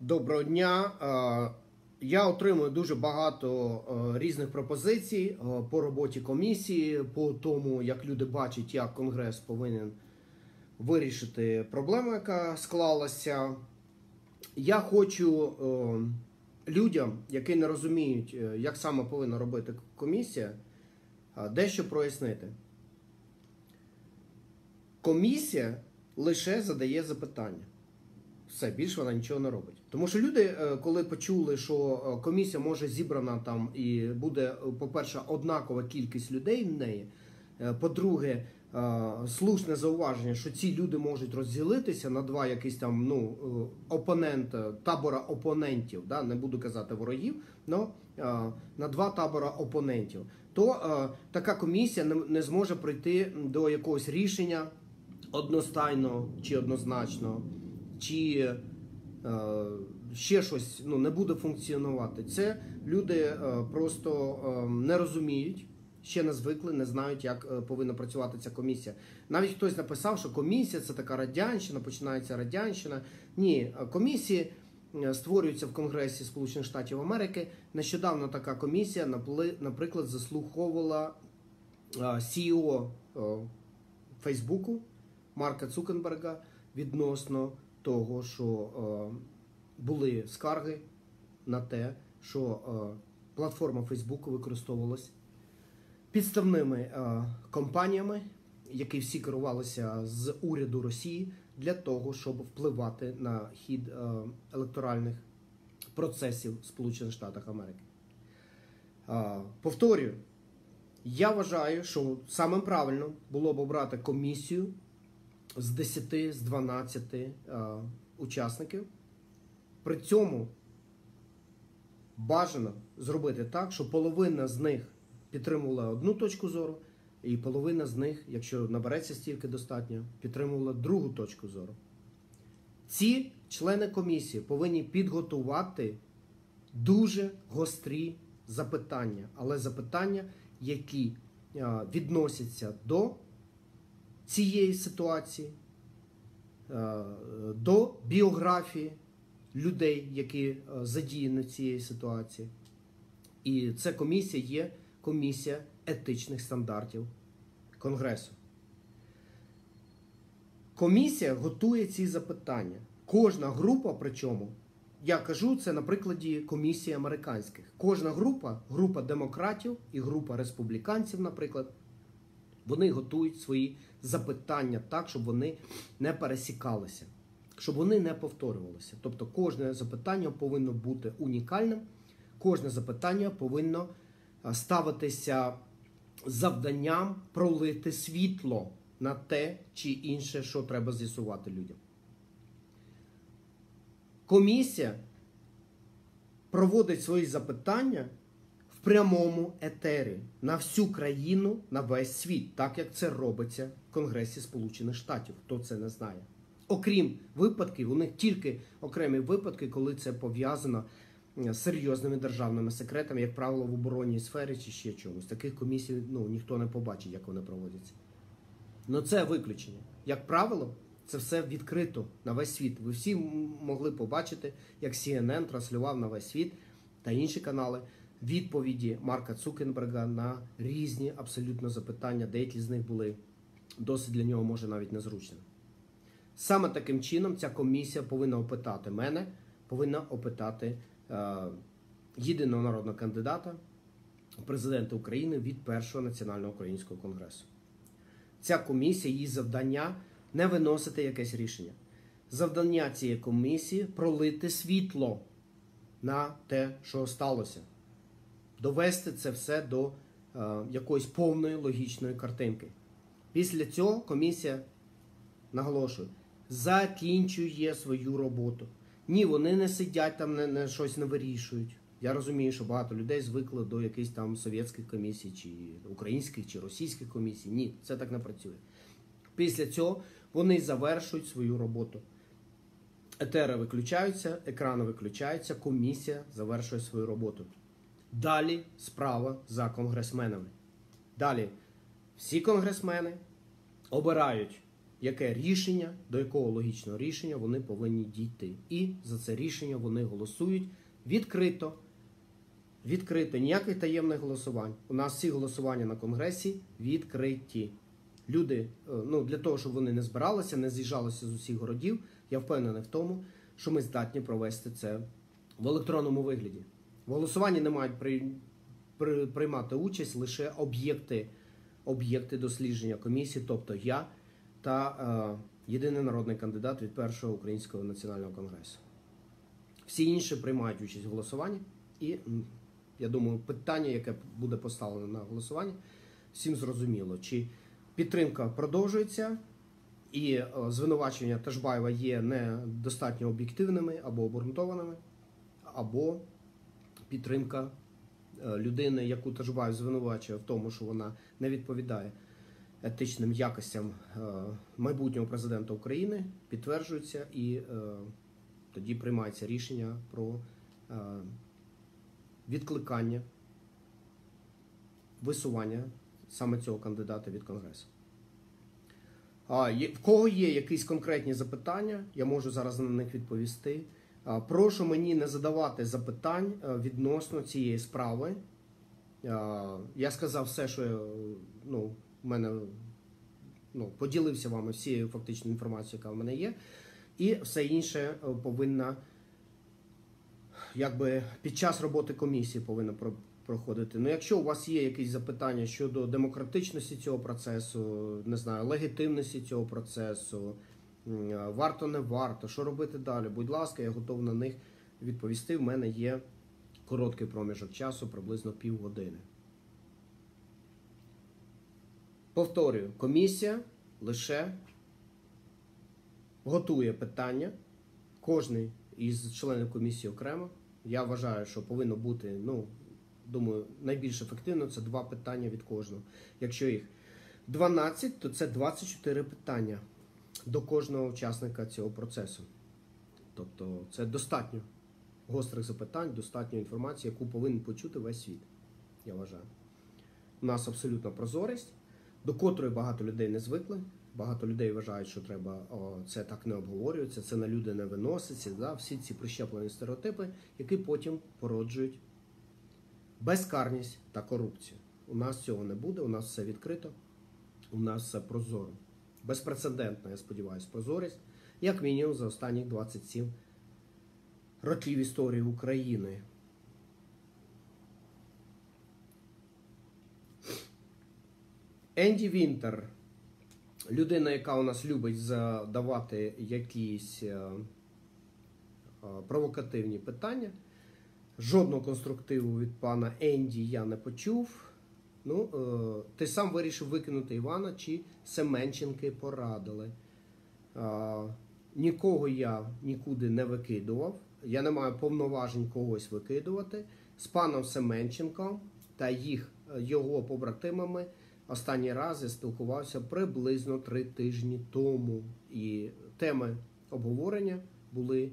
Доброго дня. Е, Я отримую дуже багато е, різних пропозицій е, по роботі комісії, по тому, як люди бачать, як Конгрес повинен вирішити проблему, яка склалася. Я хочу людям, які не розуміють, як саме повинна робити комісія, дещо прояснити. Комісія лише задає запитання. Все, більше вона нічого не робить. Тому що люди, е, коли почули, що е, комісія може зібрана там і буде, е, по-перше, однакова кількість людей в неї. По-друге, слушне зауваження, що ці люди можуть розділитися на два якісь там ну, опонента, табора опонентів, да, не буду казати ворогів, но на два табора опонентів, то така комісія не зможе прийти до якогось рішення одностайно чи однозначно, чи е, ще щось ну, не буде функціонувати. Це люди е, просто е, не розуміють, ще не звикли, не знають, як повинна працювати ця комісія. Навіть хтось написав, що комісія це така радянщина, починається радянщина. Ні, комісії. Створюються в Конгресі Сполучених Штатів Америки. Нещодавно така комісія, наприклад, заслуховувала CEO Фейсбуку Марка Цукенберга відносно того, що е, були скарги на те, що е, платформа Фейсбуку використовувалась підставними е, компаніями, які всі керувалися з уряду Росії для того, щоб впливати на хід електоральних процесів Сполучених Штатах Америки. Повторюю, я вважаю, що самим правильно було б обрати комісію з 10, з 12 е, учасників. При цьому бажано зробити так, щоб половина з них підтримувала одну точку зору, і половина з них, якщо набереться стільки достатньо, підтримувала другу точку зору. Ці члени комісії повинні підготувати дуже гострі запитання, але запитання, які е, відносяться до цієї ситуації, е, до біографії людей, які е, задіяні цієї ситуації. І ця комісія є комісія етичних стандартів Конгресу. Комісія готує ці запитання. Кожна група, причому, я кажу це на прикладі комісії американських. Кожна група, група демократів і група республіканців, наприклад, вони готують свої запитання так, щоб вони не пересікалися, щоб вони не повторювалися. Тобто кожне запитання повинно бути унікальним, кожне запитання повинно ставитися завданням пролити світло на те чи інше, що треба з'ясувати людям. Комісія проводить свої запитання прямому етері на всю країну, на весь світ, так як це робиться в Конгресі Сполучених Штатів. Хто це не знає. Окрім випадків, у них тільки окремі випадки, коли це пов'язано з серйозними державними секретами, як правило, в оборонній сфері чи ще чомусь. Таких комісій ну, ніхто не побачить, як вони проводяться. Ну це виключення. Як правило, це все відкрито на весь світ. Ви всі могли побачити, як CNN транслював на весь світ та інші канали відповіді Марка Цукенберга на різні абсолютно запитання. Деякі з них були досить для нього, може, навіть незручними. Саме таким чином ця комісія повинна опитати мене, повинна опитати е, єдиного народного кандидата, президента України від першого національного українського конгресу ця комісія, її завдання не виносити якесь рішення. Завдання цієї комісії пролити світло на те, що сталося, довести це все до е, якоїсь повної логічної картинки. Після цього комісія, наголошую, закінчує свою роботу. Ні, вони не сидять там, не, не щось не вирішують. Я розумію, що багато людей звикли до якихось там совєтських комісій, чи українських, чи російських комісій. Ні, це так не працює. Після цього вони завершують свою роботу. Етери виключаються, екрани виключаються, комісія завершує свою роботу. Далі справа за конгресменами. Далі всі конгресмени обирають яке рішення, до якого логічного рішення вони повинні дійти. І за це рішення вони голосують відкрито. Відкрито, ніяких таємних голосувань. У нас всі голосування на конгресі відкриті. Люди, е, ну для того, щоб вони не збиралися, не з'їжджалися з усіх городів, я впевнений в тому, що ми здатні провести це в електронному вигляді. В голосуванні не мають при, при, приймати участь лише об'єкти, об'єкти дослідження комісії, тобто я та е, єдиний народний кандидат від першого українського національного конгресу. Всі інші приймають участь в голосуванні, і я думаю, питання, яке буде поставлено на голосування, всім зрозуміло, чи підтримка продовжується, і е, звинувачення Ташбаєва є недостатньо об'єктивними або обґрунтованими, або підтримка е, людини, яку Ташбаєв звинувачує в тому, що вона не відповідає етичним якостям е, майбутнього президента України, підтверджується і е, тоді приймається рішення про відкликання висування саме цього кандидата від Конгресу. А, в кого є якісь конкретні запитання, я можу зараз на них відповісти. Прошу мені не задавати запитань е, відносно цієї справи. Я сказав все, що ну, в мене ну, поділився вами всією фактичною інформацією, яка в мене є. І все інше е, повинна, якби під час роботи комісії повинна про- проходити. Ну, якщо у вас є якісь запитання щодо демократичності цього процесу, не знаю, легітимності цього процесу, е, варто не варто, що робити далі, будь ласка, я готов на них відповісти. В мене є короткий проміжок часу, приблизно півгодини. Повторюю, комісія лише готує питання. Кожний із членів комісії окремо. Я вважаю, що повинно бути, ну, думаю, найбільш ефективно це два питання від кожного. Якщо їх 12, то це 24 питання до кожного учасника цього процесу. Тобто це достатньо гострих запитань, достатньо інформації, яку повинен почути весь світ. Я вважаю. У нас абсолютна прозорість, до котрої багато людей не звикли. Багато людей вважають, що треба о, це так не обговорюється, це на люди не виноситься. Да? Всі ці прищеплені стереотипи, які потім породжують безкарність та корупцію. У нас цього не буде, у нас все відкрито, у нас все прозоро. Безпрецедентна, я сподіваюся, прозорість, як мінімум за останні 27 років історії України. Енді Вінтер, людина, яка у нас любить задавати якісь е, е, провокативні питання. Жодного конструктиву від пана Енді я не почув. Ну, е, ти сам вирішив викинути Івана чи Семенченки порадили. Е, нікого я нікуди не викидував. Я не маю повноважень когось викидувати. З паном Семенченком та їх е, його побратимами останній раз спілкувався приблизно три тижні тому. І теми обговорення були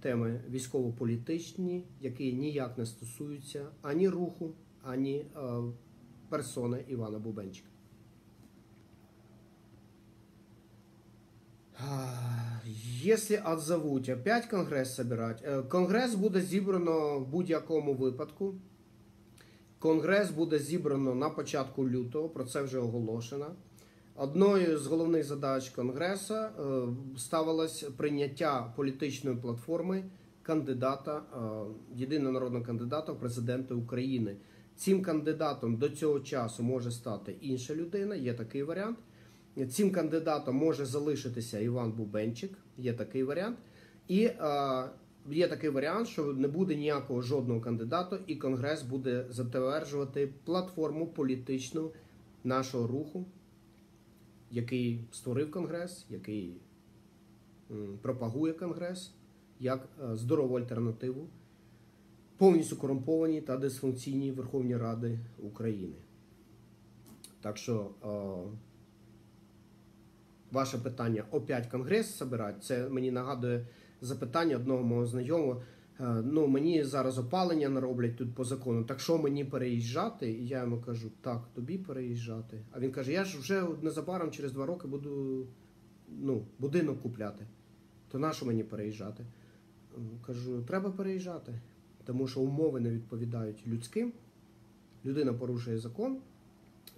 теми військово-політичні, які ніяк не стосуються ані руху, ані персони Івана Бубенчика. Если отзовуть опять конгрес собирать, е, конгрес буде зібрано в будь-якому випадку. Конгрес буде зібрано на початку лютого, про це вже оголошено. Одною з головних задач Конгресу е, ставилось прийняття політичної платформи кандидата, е, єдиного народного кандидата в президенти України. Цим кандидатом до цього часу може стати інша людина, є такий варіант. Цим кандидатом може залишитися Іван Бубенчик, є такий варіант. І е, є такий варіант, що не буде ніякого жодного кандидата, і Конгрес буде затверджувати платформу політичну нашого руху, який створив Конгрес, який пропагує Конгрес як е, здорову альтернативу повністю корумпованій та дисфункційній Верховній Ради України. Так що е, ваше питання опять Конгрес собирати, це мені нагадує запитання одного мого знайомого. Е, Ну, мені зараз опалення нароблять тут по закону. Так що мені переїжджати? І я йому кажу, так, тобі переїжджати. А він каже: я ж вже незабаром через два роки буду ну, будинок купляти. То на що мені переїжджати? Кажу, треба переїжджати, тому що умови не відповідають людським. Людина порушує закон,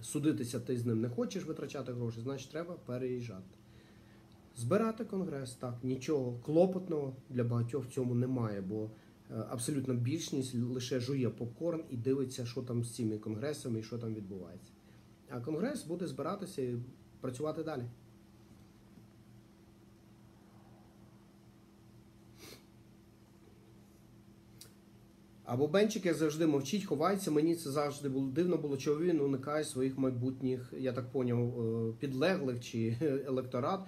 судитися ти з ним не хочеш витрачати гроші, значить треба переїжджати. Збирати конгрес, так, нічого клопотного для багатьох в цьому немає, бо е, абсолютно більшість лише жує попкорн і дивиться, що там з цими конгресами і що там відбувається. А конгрес буде збиратися і працювати далі. А Бубенчик, як завжди, мовчить, ховається. Мені це завжди було дивно було, чого він уникає своїх майбутніх, я так поняв, е, підлеглих чи електорат.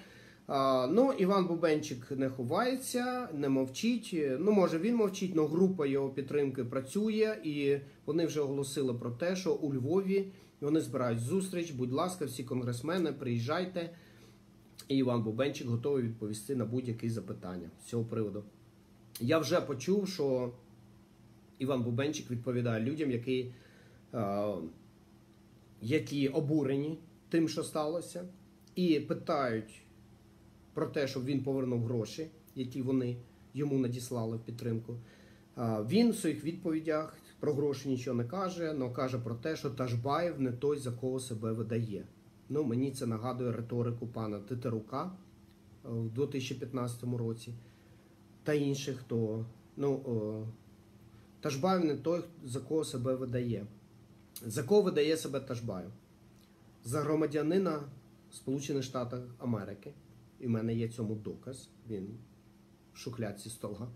Ну, Іван Бубенчик не ховається, не мовчить. Ну, може, він мовчить, але група його підтримки працює, і вони вже оголосили про те, що у Львові вони збирають зустріч. Будь ласка, всі конгресмени, приїжджайте. І Іван Бубенчик готовий відповісти на будь-які запитання з цього приводу. Я вже почув, що Іван Бубенчик відповідає людям, які, е, які обурені тим, що сталося, і питають про те, щоб він повернув гроші, які вони йому надіслали в підтримку. Е, Він в своїх відповідях про гроші нічого не каже, але каже про те, що Ташбаєв не той, за кого себе видає. Ну, мені це нагадує риторику пана Титерука е, в 2015 році та інших, хто ну, Ташбаєв не той, за кого себе видає. За кого видає себе Ташбаєв? За громадянина Сполучених Штатів Америки. І в мене є цьому доказ. Він в шухлядці стола.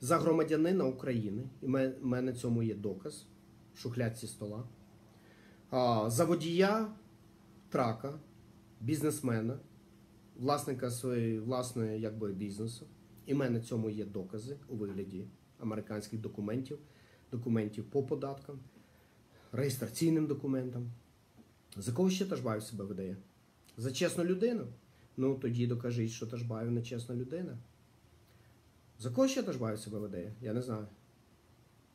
За громадянина України. І в мене цьому є доказ в шухлядці стола. А, За водія трака, бізнесмена, власника своєї власної якби, бізнесу. І в мене цьому є докази у вигляді американських документів, документів по податкам, реєстраційним документам. За кого ще Ташбаєв себе видає? За чесну людину? Ну тоді докажіть, що Ташбаєв не чесна людина. За кого ще Ташбаєв себе видає? Я не знаю.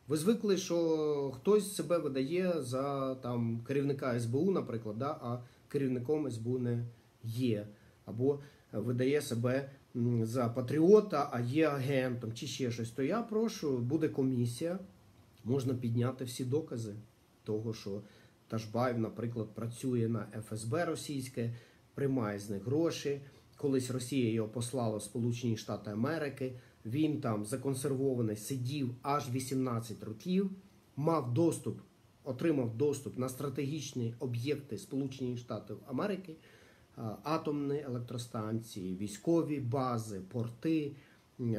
Ви звикли, що хтось себе видає за там, керівника СБУ, наприклад, да, а керівником СБУ не є. Або видає себе за патріота, а є агентом чи ще щось. То я прошу, буде комісія, можна підняти всі докази того, що Ташбаєв, наприклад, працює на ФСБ російське, приймає з них гроші. Колись Росія його послала в Сполучені Штати Америки. Він там законсервований, сидів аж 18 років, мав доступ, отримав доступ на стратегічні об'єкти Сполучених Штатів Америки, атомні електростанції, військові бази, порти,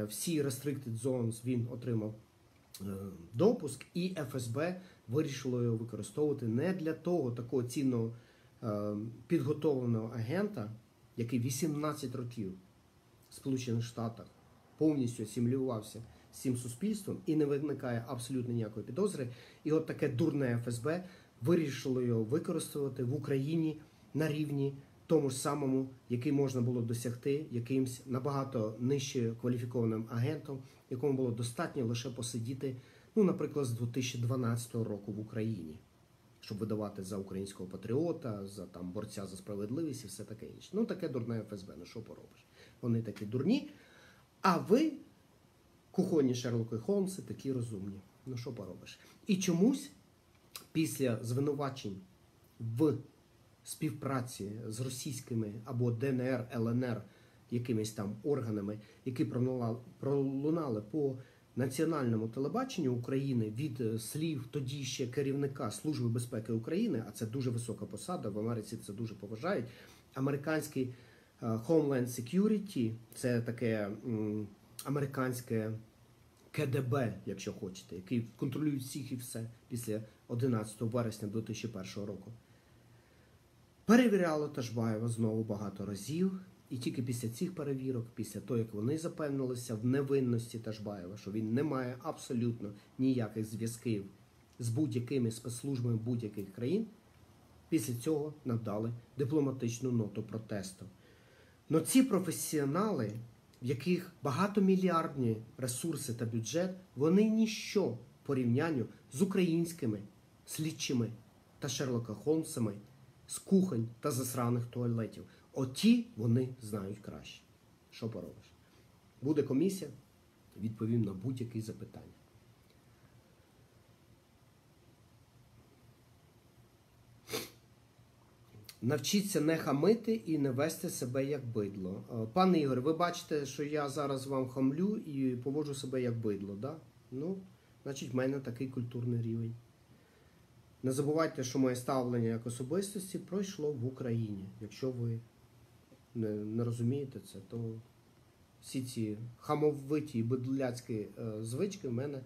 всі restricted zones він отримав е, допуск, і ФСБ вирішило його використовувати не для того такого цінного е, підготовленого агента, який 18 років в Сполучених Штатах повністю асимілювався з цим суспільством і не виникає абсолютно ніякої підозри. І от таке дурне ФСБ вирішило його використовувати в Україні на рівні тому ж самому, який можна було досягти якимсь набагато нижче кваліфікованим агентом, якому було достатньо лише посидіти, ну, наприклад, з 2012 року в Україні. Щоб видавати за українського патріота, за там борця за справедливість і все таке інше. Ну таке дурне ФСБ, ну що поробиш? Вони такі дурні. А ви, кухонні Шерлоки Холмси, такі розумні. Ну що поробиш? І чомусь після звинувачень в співпраці з російськими або ДНР, ЛНР якимись там органами, які пролунали, по національному телебаченню України від е, слів тоді ще керівника Служби безпеки України, а це дуже висока посада, в Америці це дуже поважають. Американський е, Homeland Security, це таке американське КДБ, якщо хочете, який контролює всіх і все після 11 вересня 2001 року. Перевіряло Ташбаєва знову багато разів, і тільки після цих перевірок, після того, як вони запевнилися в невинності Ташбаєва, що він не має абсолютно ніяких зв'язків з будь-якими спецслужбами будь-яких країн, після цього надали дипломатичну ноту протесту. Но ці професіонали, в яких багатомільярдні ресурси та бюджет, вони ніщо в порівнянню з українськими слідчими та Шерлока Холмсами з кухонь та засраних туалетів. Оті вони знають краще. Що поробиш? Буде комісія, відповім на будь-які запитання. Навчіться не хамити і не вести себе як бидло. Е, Пане Ігор, ви бачите, що я зараз вам хамлю і поводжу себе як бидло, да? Ну, значить, в мене такий культурний рівень. Не забувайте, що моє ставлення як особистості пройшло в Україні. Якщо ви не, не розумієте це, то всі ці хамовиті і бидляцькі е, звички в мене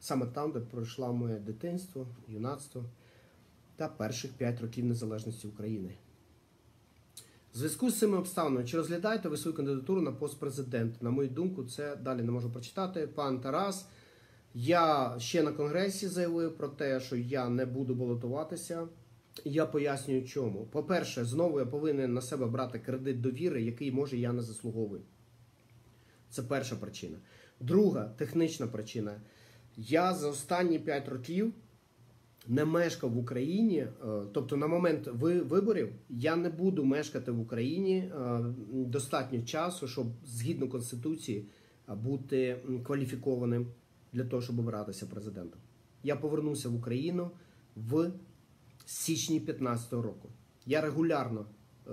саме там, де пройшло моє дитинство, юнацтво та перших 5 років незалежності України. В зв'язку з цими обставинами, чи розглядаєте ви свою кандидатуру на пост президента? На мою думку, це далі не можу прочитати. Пан Тарас, я ще на конгресі заявив про те, що я не буду балотуватися. Я пояснюю, чому. По-перше, знову я повинен на себе брати кредит довіри, який може я не заслуговую. Це перша причина. Друга технічна причина. Я за останні 5 років не мешкав в Україні, е, тобто на момент виборів я не буду мешкати в Україні е, достатньо часу, щоб згідно конституції е, бути кваліфікованим для того, щоб обиратися президентом. Я повернувся в Україну в січні 2015 року. Я регулярно е,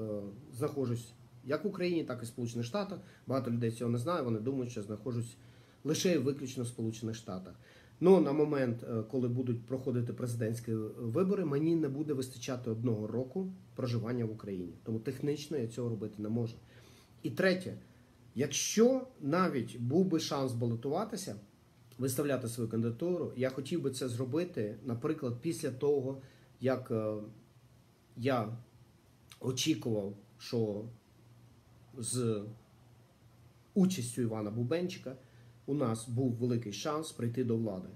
знаходжусь як в Україні, так і в Сполучених Штатах. Багато людей цього не знає. Вони думають, що знаходжусь лише виключно в Сполучених Штатах. Ну на момент, е, коли будуть проходити президентські вибори, мені не буде вистачати одного року проживання в Україні. Тому технічно я цього робити не можу. І третє, якщо навіть був би шанс балотуватися, виставляти свою кандидатуру, я хотів би це зробити, наприклад, після того, як е, я очікував, що з участю Івана Бубенчика у нас був великий шанс прийти до влади.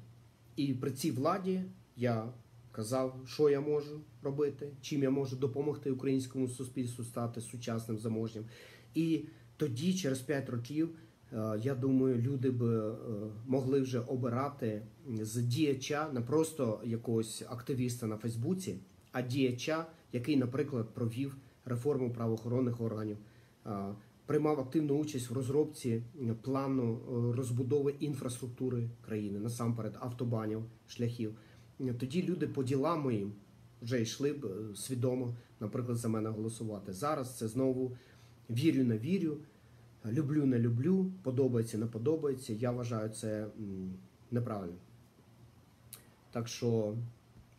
І при цій владі я казав, що я можу робити, чим я можу допомогти українському суспільству стати сучасним заможнім. І тоді, через 5 років, я думаю, люди б е, могли вже обирати з діяча не просто якогось активіста на Фейсбуці, а діяча, який, наприклад, провів реформу правоохоронних органів, е, приймав активну участь в розробці плану е, розбудови інфраструктури країни, насамперед автобанів, шляхів. Е, Тоді люди по ділам моїм вже йшли б е, свідомо, наприклад, за мене голосувати. Зараз це знову вірю, не вірю, люблю, не люблю, подобається, не подобається. Я вважаю це неправильно. Так що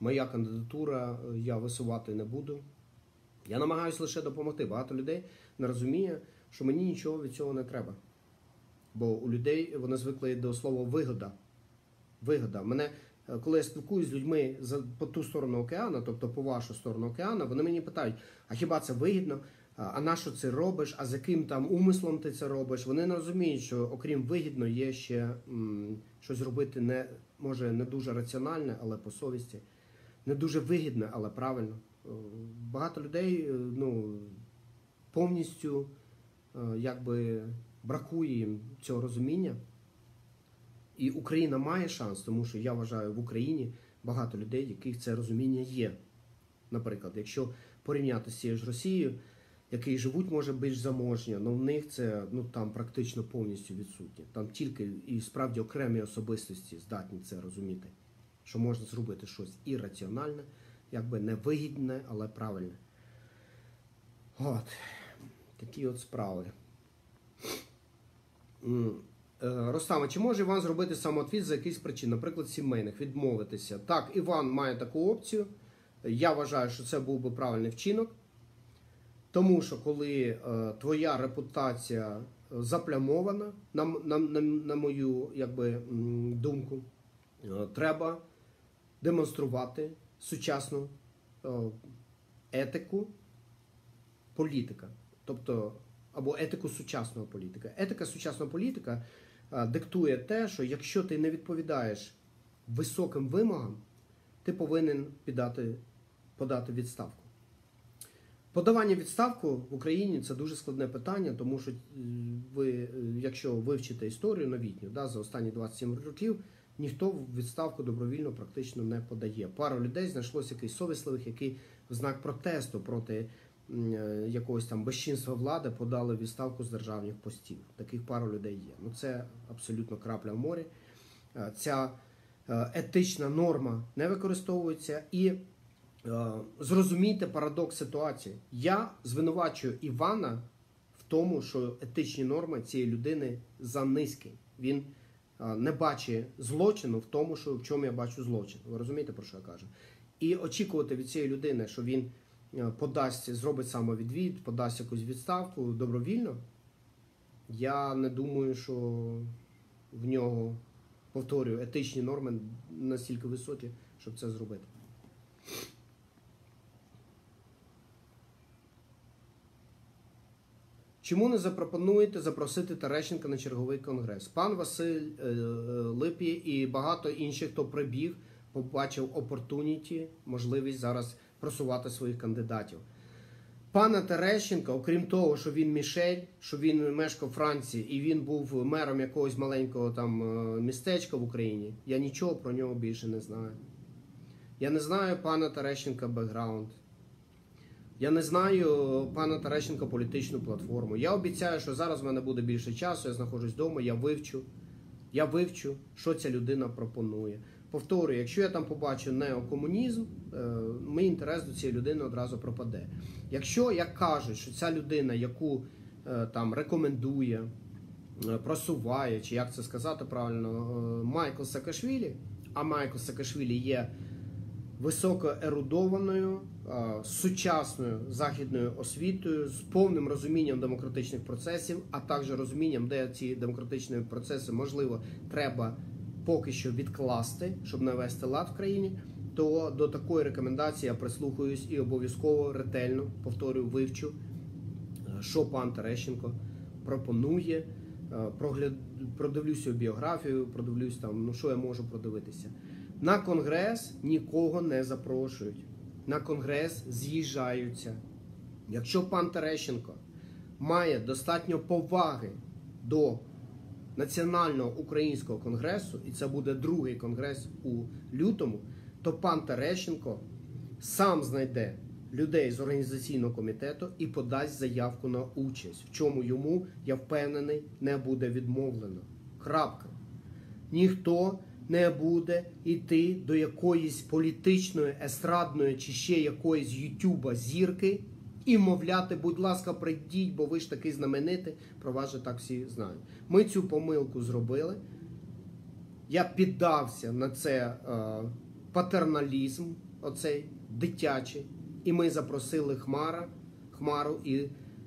моя кандидатура е, я висувати не буду. Я намагаюся лише допомогти. Багато людей не розуміє, що мені нічого від цього не треба. Бо у людей вони звикли до слова вигода. Вигода. Мене, е, коли я спілкуюся з людьми по ту сторону океану, тобто по вашу сторону океану, вони мені питають: а хіба це вигідно? А на що це робиш? А з яким там умислом ти це робиш? Вони не розуміють, що окрім вигідно є ще м, щось робити не може не дуже раціональне, але по совісті, не дуже вигідне, але правильно. Е, Багато людей е, ну, повністю е, якби бракує їм цього розуміння. І Україна має шанс, тому що я вважаю, в Україні багато людей, яких це розуміння є. Наприклад, якщо порівняти з цією ж Росією, які живуть, може, більш заможні, але в них це ну там практично повністю відсутнє. Там тільки і справді окремі особистості здатні це розуміти, що можна зробити щось і якби не вигідне, але правильне. От такі от справи. Е, чи може Іван зробити самоотвід за якісь причин, наприклад, сімейних, відмовитися? Так, Іван має таку опцію. Я вважаю, що це був би правильний вчинок. Тому що коли е, твоя репутація заплямована, на, на, на, на мою якби, думку, е, треба демонструвати сучасну е, етику політика. Тобто, або етику сучасного політика. Етика сучасного політика е, диктує те, що якщо ти не відповідаєш високим вимогам, ти повинен підати, подати відставку. Подавання відставку в Україні це дуже складне питання, тому що е, ви, е, якщо вивчите історію новітню, да, за останні 27 років ніхто в відставку добровільно практично не подає. Пара людей знайшлося якийсь совісливих, який в знак протесту проти е, якогось там безчинства влади подали відставку з державних постів. Таких пару людей є. Ну це абсолютно крапля в морі. Ця етична норма не використовується і зрозумійте парадокс ситуації. Я звинувачую Івана в тому, що етичні норми цієї людини занизькі. Він е, не бачить злочину в тому, що в чому я бачу злочин. Ви розумієте, про що я кажу? І очікувати від цієї людини, що він е, подасть, зробить самовідвід, подасть якусь відставку добровільно. Я не думаю, що в нього, повторюю, етичні норми настільки високі, щоб це зробити. Чому не запропонуєте запросити Терещенка на черговий конгрес? Пан Василь е, е, Липі і багато інших, хто прибіг, побачив опортуніті, можливість зараз просувати своїх кандидатів. Пана Терещенка, окрім того, що він Мішель, що він мешкав Франції і він був мером якогось маленького там е, містечка в Україні, я нічого про нього більше не знаю. Я не знаю пана Терещенка бекграунд. Я не знаю пана Терещенка політичну платформу. Я обіцяю, що зараз в мене буде більше часу, я знаходжусь вдома, я вивчу. Я вивчу, що ця людина пропонує. Повторюю, якщо я там побачу неокомунізм, е, мій інтерес до цієї людини одразу пропаде. Якщо як кажуть, що ця людина, яку е, там рекомендує, е, просуває, чи як це сказати правильно, Майкл Саакашвілі, а Майкл Саакашвілі є високоерудованою, сучасною західною освітою, з повним розумінням демократичних процесів, а також розумінням, де ці демократичні процеси можливо треба поки що відкласти, щоб навести лад в країні. То до такої рекомендації я прислухаюсь і обов'язково ретельно повторюю, вивчу, що пан Терещенко пропонує. е, Прогляд... Продивлюся біографію, продивлюсь там, ну що я можу продивитися. На конгрес нікого не запрошують. На конгрес з'їжджаються. Якщо пан Терещенко має достатньо поваги до Національного українського конгресу, і це буде другий конгрес у лютому, то пан Терещенко сам знайде людей з організаційного комітету і подасть заявку на участь, в чому йому, я впевнений, не буде відмовлено. Крапка. Ніхто не буде йти до якоїсь політичної, естрадної чи ще якоїсь Ютуба зірки і мовляти, будь ласка, прийдіть, бо ви ж такий знаменитий, про вас же так всі знають. Ми цю помилку зробили. Я піддався на це е, патерналізм, оцей дитячий, і ми запросили Хмара, Хмару і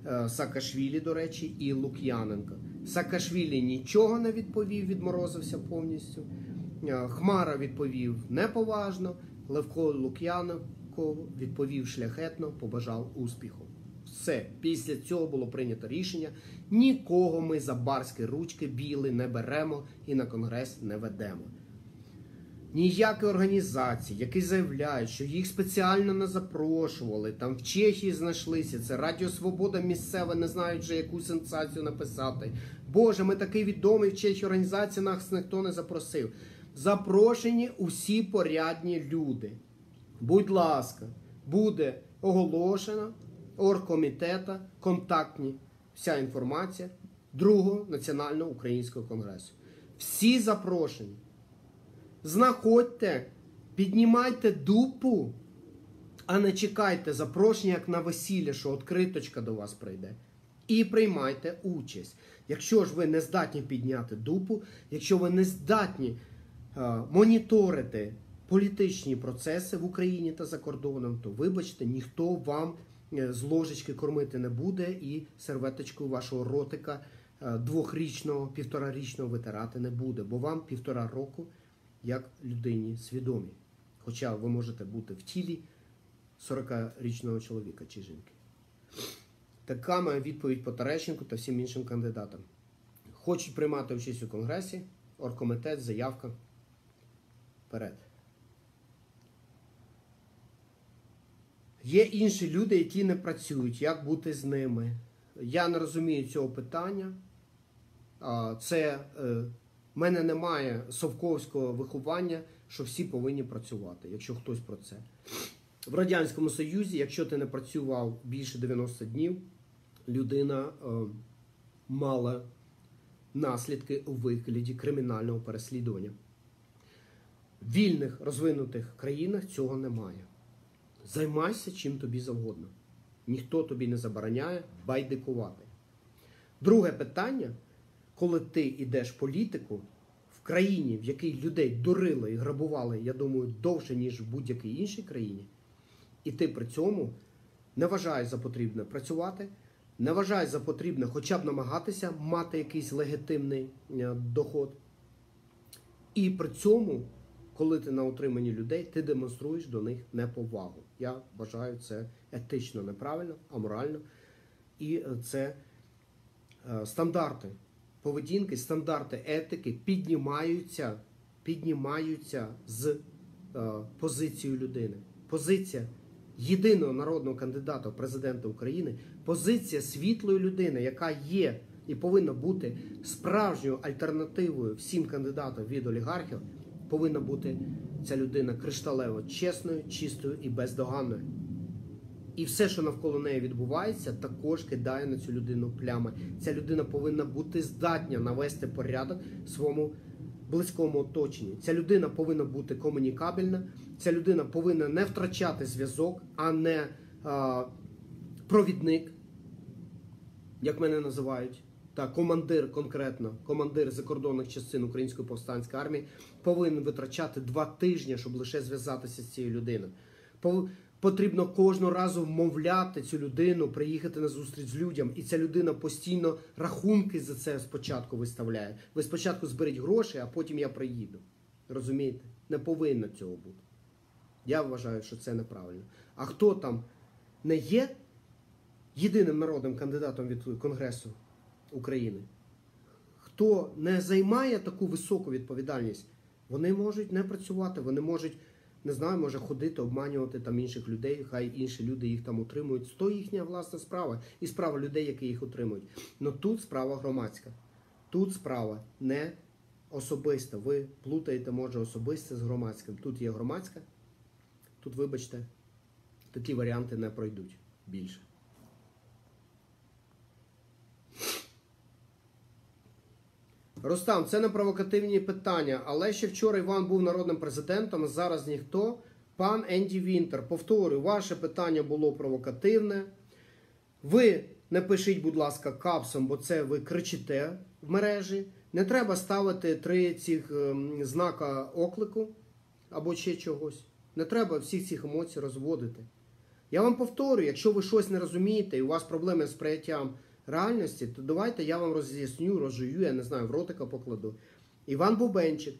е, Саакашвілі, до речі, і Лук'яненка. Саакашвілі нічого не відповів, відморозився повністю. Хмара відповів неповажно. Левко Лук'яненко відповів шляхетно, побажав успіху. Все, після цього було прийнято рішення. Нікого ми за барські ручки біли не беремо і на конгрес не ведемо. Ніякі організації, які заявляють, що їх спеціально не запрошували, там в Чехії знайшлися, це Радіо Свобода місцеве, не знають вже яку сенсацію написати. Боже, ми такий відомий в Чехії організації, нас ніхто не запросив. Запрошені усі порядні люди. Будь ласка, буде оголошено оргкомітета, контактні вся інформація Другого національного українського конгресу. Всі запрошені. Знаходьте, піднімайте дупу, а не чекайте запрошення, як на весілля, що відкриточка до вас прийде. І приймайте участь. Якщо ж ви не здатні підняти дупу, якщо ви не здатні е, моніторити політичні процеси в Україні та за кордоном, то вибачте, ніхто вам е, з ложечки кормити не буде і серветочкою вашого ротика е, двохрічного, півторарічного витирати не буде, бо вам півтора року як людині свідомі. Хоча ви можете бути в тілі 40-річного чоловіка чи жінки. Така моя відповідь по Терещенку та всім іншим кандидатам. Хочуть приймати участь у конгресі, оргкомітет, заявка. Вперед. Є інші люди, які не працюють. Як бути з ними? Я не розумію цього питання. Це е, в мене немає совковського виховання, що всі повинні працювати, якщо хтось про це. В Радянському Союзі, якщо ти не працював більше 90 днів, людина е, мала наслідки у вигляді кримінального переслідування. Вільних розвинутих країнах цього немає. Займайся чим тобі завгодно. Ніхто тобі не забороняє байдикувати. Друге питання, коли ти йдеш політику в країні, в якій людей дурили і грабували, я думаю, довше, ніж в будь-якій іншій країні, і ти при цьому не вважаєш за потрібне працювати, не вважаєш за потрібне хоча б намагатися мати якийсь легітимний е, доход. І при цьому, коли ти на утриманні людей, ти демонструєш до них неповагу. Я вважаю це етично неправильно, аморально. І це е, стандарти поведінки, стандарти етики піднімаються, піднімаються з е, позицією людини. Позиція єдиного народного кандидата в президента України, позиція світлої людини, яка є і повинна бути справжньою альтернативою всім кандидатам від олігархів, повинна бути ця людина кришталево чесною, чистою і бездоганною. І все, що навколо неї відбувається, також кидає на цю людину плями. Ця людина повинна бути здатня навести порядок в своєму близькому оточенні. Ця людина повинна бути комунікабельна. Ця людина повинна не втрачати зв'язок, а не а, провідник, як мене називають. Та командир конкретно, командир закордонних частин Української повстанської армії повинен витрачати два тижні, щоб лише зв'язатися з цією людиною. Потрібно кожного разу вмовляти цю людину, приїхати на зустріч з людям, і ця людина постійно рахунки за це спочатку виставляє. Ви спочатку зберіть гроші, а потім я приїду. Розумієте? Не повинно цього бути. Я вважаю, що це неправильно. А хто там не є єдиним народним кандидатом від Конгресу України? Хто не займає таку високу відповідальність, вони можуть не працювати, вони можуть, не знаю, може ходити, обманювати там інших людей, хай інші люди їх там утримують. То їхня власна справа і справа людей, які їх утримують. Но тут справа громадська. Тут справа не особиста. Ви плутаєте, може, особисте з громадським. Тут є громадська, тут, вибачте, такі варіанти не пройдуть більше. Рустам, це не провокативні питання, але ще вчора Іван був народним президентом, а зараз ніхто. Пан Енді Вінтер, повторюю, ваше питання було провокативне. Ви не пишіть, будь ласка, капсом, бо це ви кричите в мережі. Не треба ставити три цих ем, знака оклику або ще чогось. Не треба всіх цих емоцій розводити. Я вам повторюю, якщо ви щось не розумієте і у вас проблеми з прийняттям реальності, то давайте я вам роз'ясню, розжую, я не знаю, в ротика покладу. Іван Бубенчик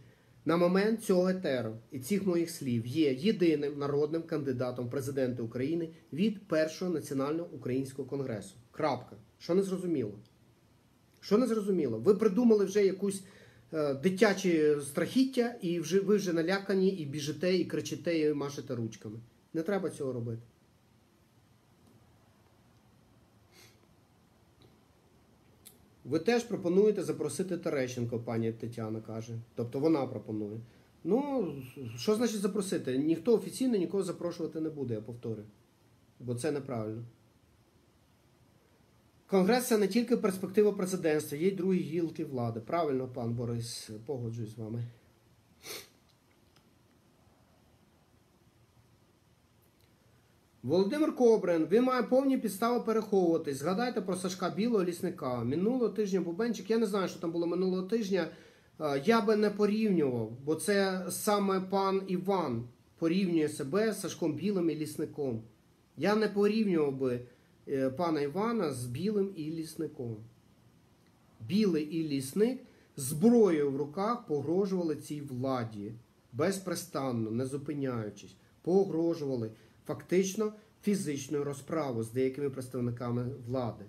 на момент цього етеру і цих моїх слів є єдиним народним кандидатом в президенти України від першого національного українського конгресу. Крапка. Що не зрозуміло? Що не зрозуміло? Ви придумали вже якусь е, дитячі страхіття, і вже ви вже налякані, і біжите, і кричите, і машете ручками. Не треба цього робити. Ви теж пропонуєте запросити Терещенко, пані Тетяна каже. Тобто вона пропонує. Ну, що значить запросити? Ніхто офіційно нікого запрошувати не буде, я повторю. Бо це неправильно. Конгрес це не тільки перспектива президентства, є й другі гілки влади. Правильно, пан Борис, погоджуюсь з вами. Володимир Кобрин, він має повні підстави переховуватись. Згадайте про Сашка Білого лісника. Минулого тижня Бубенчик, я не знаю, що там було минулого тижня. Е, Я би не порівнював, бо це саме пан Іван порівнює себе з Сашком Білим і лісником. Я не порівнював би е, пана Івана з білим і лісником. Білий і лісник зброєю в руках погрожували цій владі безпрестанно, не зупиняючись, погрожували фактично фізичною розправою з деякими представниками влади.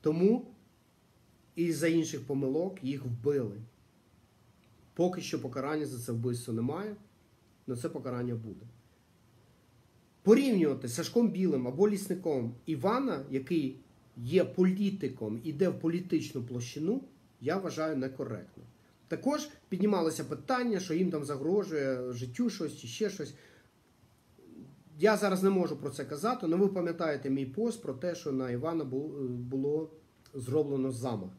Тому і за інших помилок їх вбили. Поки що покарання за це вбивство немає, але це покарання буде. Порівнювати Сашком Білим або лісником Івана, який є політиком, іде в політичну площину, я вважаю некоректно. Також піднімалося питання, що їм там загрожує життю щось чи ще щось. Я зараз не можу про це казати, але ви пам'ятаєте мій пост про те, що на Івана е, було зроблено замах.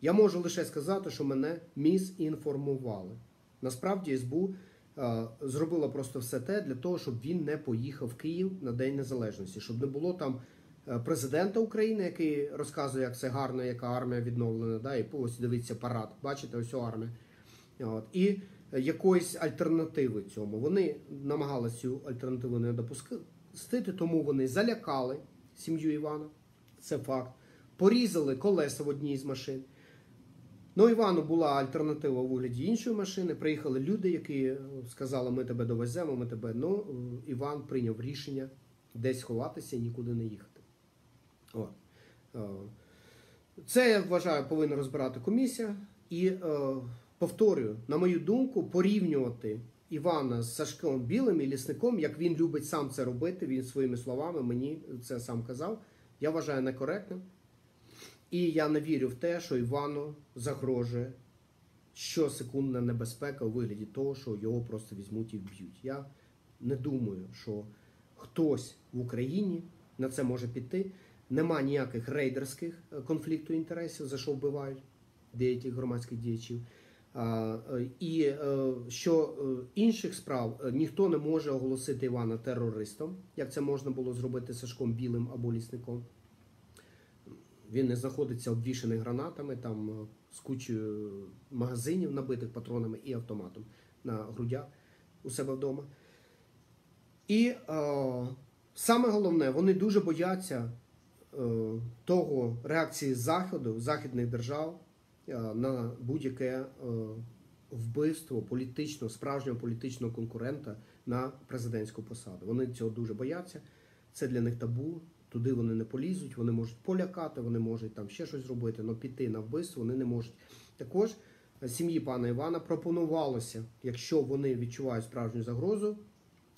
Я можу лише сказати, що мене мізінформували. Насправді СБУ е, зробила просто все те для того, щоб він не поїхав в Київ на День Незалежності, щоб не було там е, президента України, який розказує, як це гарно, яка армія відновлена. Да, і ось дивіться парад. Бачите, ось армія. От. І якоїсь альтернативи цьому. Вони намагалися цю альтернативу не допустити, тому вони залякали сім'ю Івана. Це факт. Порізали колеса в одній з машин. Ну, Івану була альтернатива у вигляді іншої машини. Приїхали люди, які е, сказали, ми тебе довеземо, ми тебе. Ну, е, Іван прийняв рішення десь ховатися і нікуди не їхати. От. Е, Це, я вважаю, повинна розбирати комісія. І повторюю, на мою думку, порівнювати Івана з Сашком Білим і лісником, як він любить сам це робити, він своїми словами мені це сам казав. Я вважаю некоректним. І я не вірю в те, що Івану загрожує щосекундна небезпека у вигляді того, що його просто візьмуть і вб'ють. Я не думаю, що хтось в Україні на це може піти. Нема ніяких рейдерських е, конфлікту інтересів, за що вбивають деяких громадських діячів. Е, І е, що е, інших справ ніхто не може оголосити Івана терористом, як це можна було зробити Сашком Білим або лісником. Він не знаходиться обвішаний гранатами, там з кучою магазинів, набитих патронами і автоматом на грудях у себе вдома. І е, саме головне, вони дуже бояться е, того реакції Заходу, західних держав на будь-яке е, вбивство політичного, справжнього політичного конкурента на президентську посаду. Вони цього дуже бояться. Це для них табу. Туди вони не полізуть, вони можуть полякати, вони можуть там ще щось зробити, але піти на вбивство вони не можуть. Також е, сім'ї пана Івана пропонувалося, якщо вони відчувають справжню загрозу,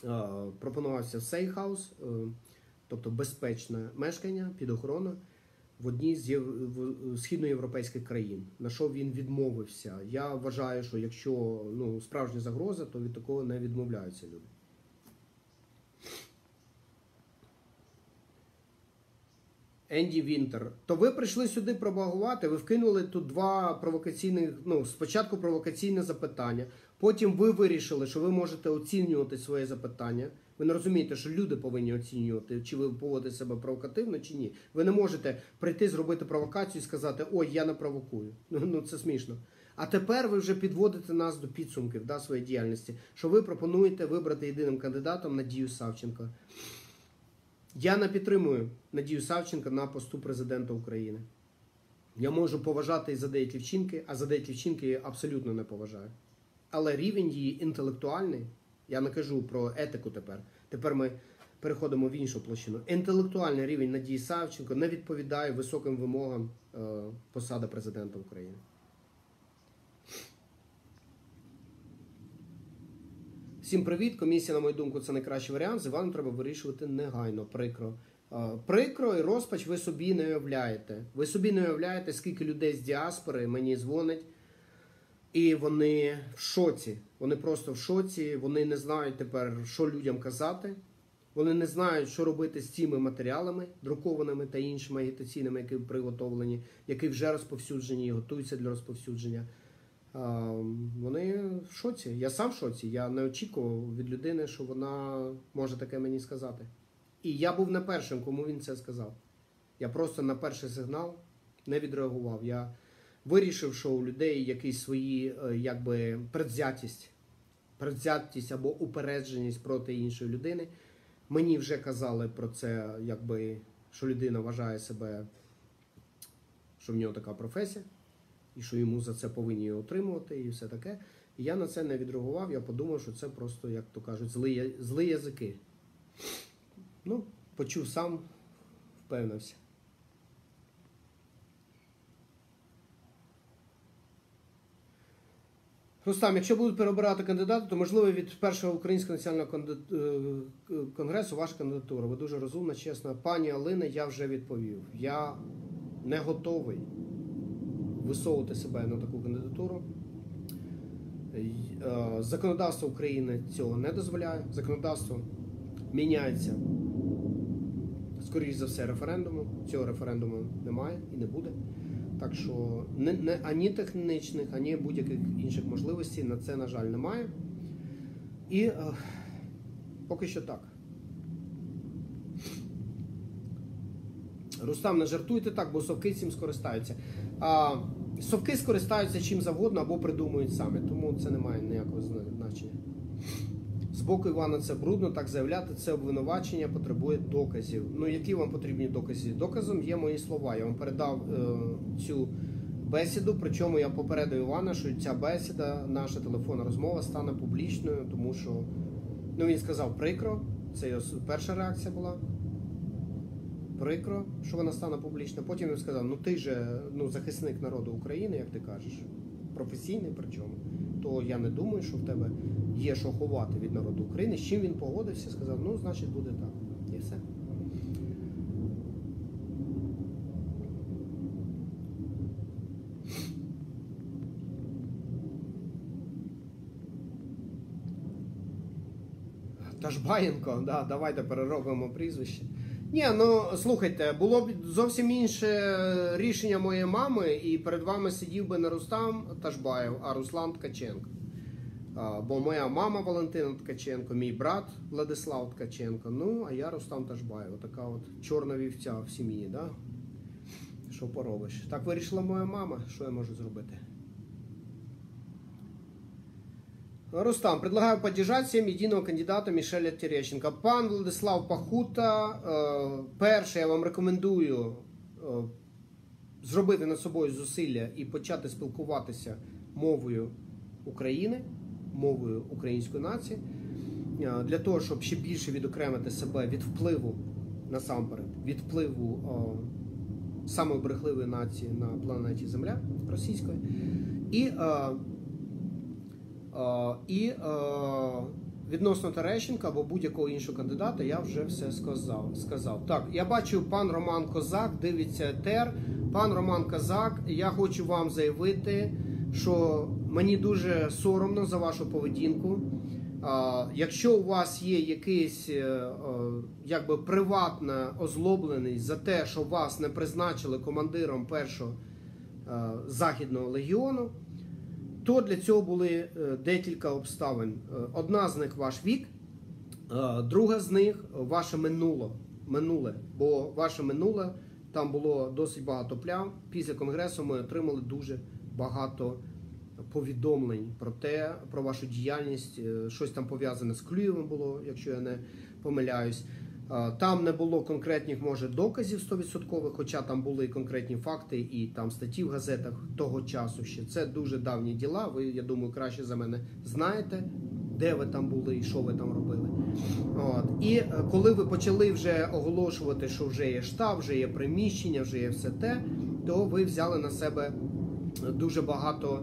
е, пропонувався сейхаус, е, тобто безпечне мешкання під охороною в одній з східноєвропейських країн. На що він відмовився? Я вважаю, що якщо ну, справжня загроза, то від такого не відмовляються люди. Енді Вінтер, то ви прийшли сюди пропагувати, ви вкинули тут два провокаційних, ну, спочатку провокаційне запитання, потім ви вирішили, що ви можете оцінювати своє запитання. Ви не розумієте, що люди повинні оцінювати, чи ви поводите себе провокативно, чи ні. Ви не можете прийти, зробити провокацію і сказати, ой, я не провокую. Ну, ну це смішно. А тепер ви вже підводите нас до підсумків да, своєї діяльності, що ви пропонуєте вибрати єдиним кандидатом Надію Савченко. Я не підтримую Надію Савченко на посту президента України. Я можу поважати і за деякі вчинки, а за деякі вчинки я абсолютно не поважаю. Але рівень її інтелектуальний, я не кажу про етику тепер. Тепер ми переходимо в іншу площину. Інтелектуальний рівень Надії Савченко не відповідає високим вимогам е, посади президента України. Всім привіт. Комісія, на мою думку, це найкращий варіант. З Іваном треба вирішувати негайно. Прикро. Е, Прикро і розпач ви собі не уявляєте. Ви собі не уявляєте, скільки людей з діаспори мені дзвонить, і вони в шоці. Вони просто в шоці. Вони не знають тепер, що людям казати. Вони не знають, що робити з цими матеріалами, друкованими та іншими агітаційними, які приготовлені, які вже розповсюджені і готуються для розповсюдження. Вони в шоці. Я сам в шоці. Я не очікував від людини, що вона може таке мені сказати. І я був не першим, кому він це сказав. Я просто на перший сигнал не відреагував. Я вирішив, що у людей якісь свої, е, якби предвзятість, предвзятість або упередженість проти іншої людини. Мені вже казали про це, якби, що людина вважає себе, що в нього така професія і що йому за це повинні отримувати, і все таке. І я на це не відреагував, я подумав, що це просто, як то кажуть, злі, я- злі язики. Ну, почув сам, впевнився. Рустам, якщо будуть переобирати кандидата, то можливо від першого українського національного е, конгресу ваша кандидатура. Ви дуже розумна, чесна. Пані Алина, я вже відповів. Я не готовий висовувати себе на таку кандидатуру. Е, Законодавство України цього не дозволяє. Законодавство міняється. Скоріше за все, референдуму. Цього референдуму немає і не буде. Так що не, не ані технічних, ані будь-яких інших можливостей на це, на жаль, немає. І е, поки що так. Рустам, не жартуйте так, бо совки цим скористаються. А, совки скористаються чим завгодно або придумують самі, тому це не має ніякого значення. З боку Івана це брудно, так заявляти, це обвинувачення потребує доказів. Ну, які вам потрібні докази? Доказом є мої слова. Я вам передав е, цю бесіду, причому я попередив Івана, що ця бесіда, наша телефонна розмова стане публічною, тому що ну, він сказав прикро, це його перша реакція була. Прикро, що вона стане публічною. Потім він сказав: ну ти же ну, захисник народу України, як ти кажеш, професійний причому. То я не думаю, що в тебе є що ховати від народу України. З чим він погодився, сказав, ну, значить, буде так. І все. Тажбаєнко, да, давайте переробимо прізвище. Ні, ну слухайте, було б зовсім інше рішення моєї мами, і перед вами сидів би не Рустам Ташбаєв, а Руслан Ткаченко. Бо моя мама Валентина Ткаченко, мій брат Владислав Ткаченко, ну а я Рустам Ташбаєв. Така от чорна вівця в сім'ї, да? Що поробиш? Так вирішила моя мама, що я можу зробити? Рустам, предлагаю поддержать всем единого кандидата Мишеля Терещенко. Пан Владислав Пахута, е, перше, я вам рекомендую е, зробити над собою зусилля і почати спілкуватися мовою України, мовою української нації, е, для того, щоб ще більше відокремити себе від впливу насамперед, від впливу е, самої брехливої нації на планеті Земля російської. І Е, І е, відносно Терещенка або будь-якого іншого кандидата я вже все сказав. сказав. Так, я бачу, пан Роман Козак дивиться ТЕР. Пан Роман Козак, я хочу вам заявити, що мені дуже соромно за вашу поведінку. Е, Якщо у вас є якийсь е, е, якби приватна озлобленість за те, що вас не призначили командиром першого е, західного легіону, то для цього були е, декілька обставин. Е, Одна з них ваш вік, е, друга з них ваше минуло, минуле. Бо ваше минуле там було досить багато плям. Після конгресу ми отримали дуже багато повідомлень про те, про вашу діяльність. Щось там пов'язане з Клюєвим було, якщо я не помиляюсь. Е, Там не було конкретних, може, доказів 100%, хоча там були конкретні факти і там статті в газетах того часу ще. Це дуже давні діла. Ви, я думаю, краще за мене знаєте, де ви там були і що ви там робили. От. І е, коли ви почали вже оголошувати, що вже є штаб, вже є приміщення, вже є все те, то ви взяли на себе дуже багато.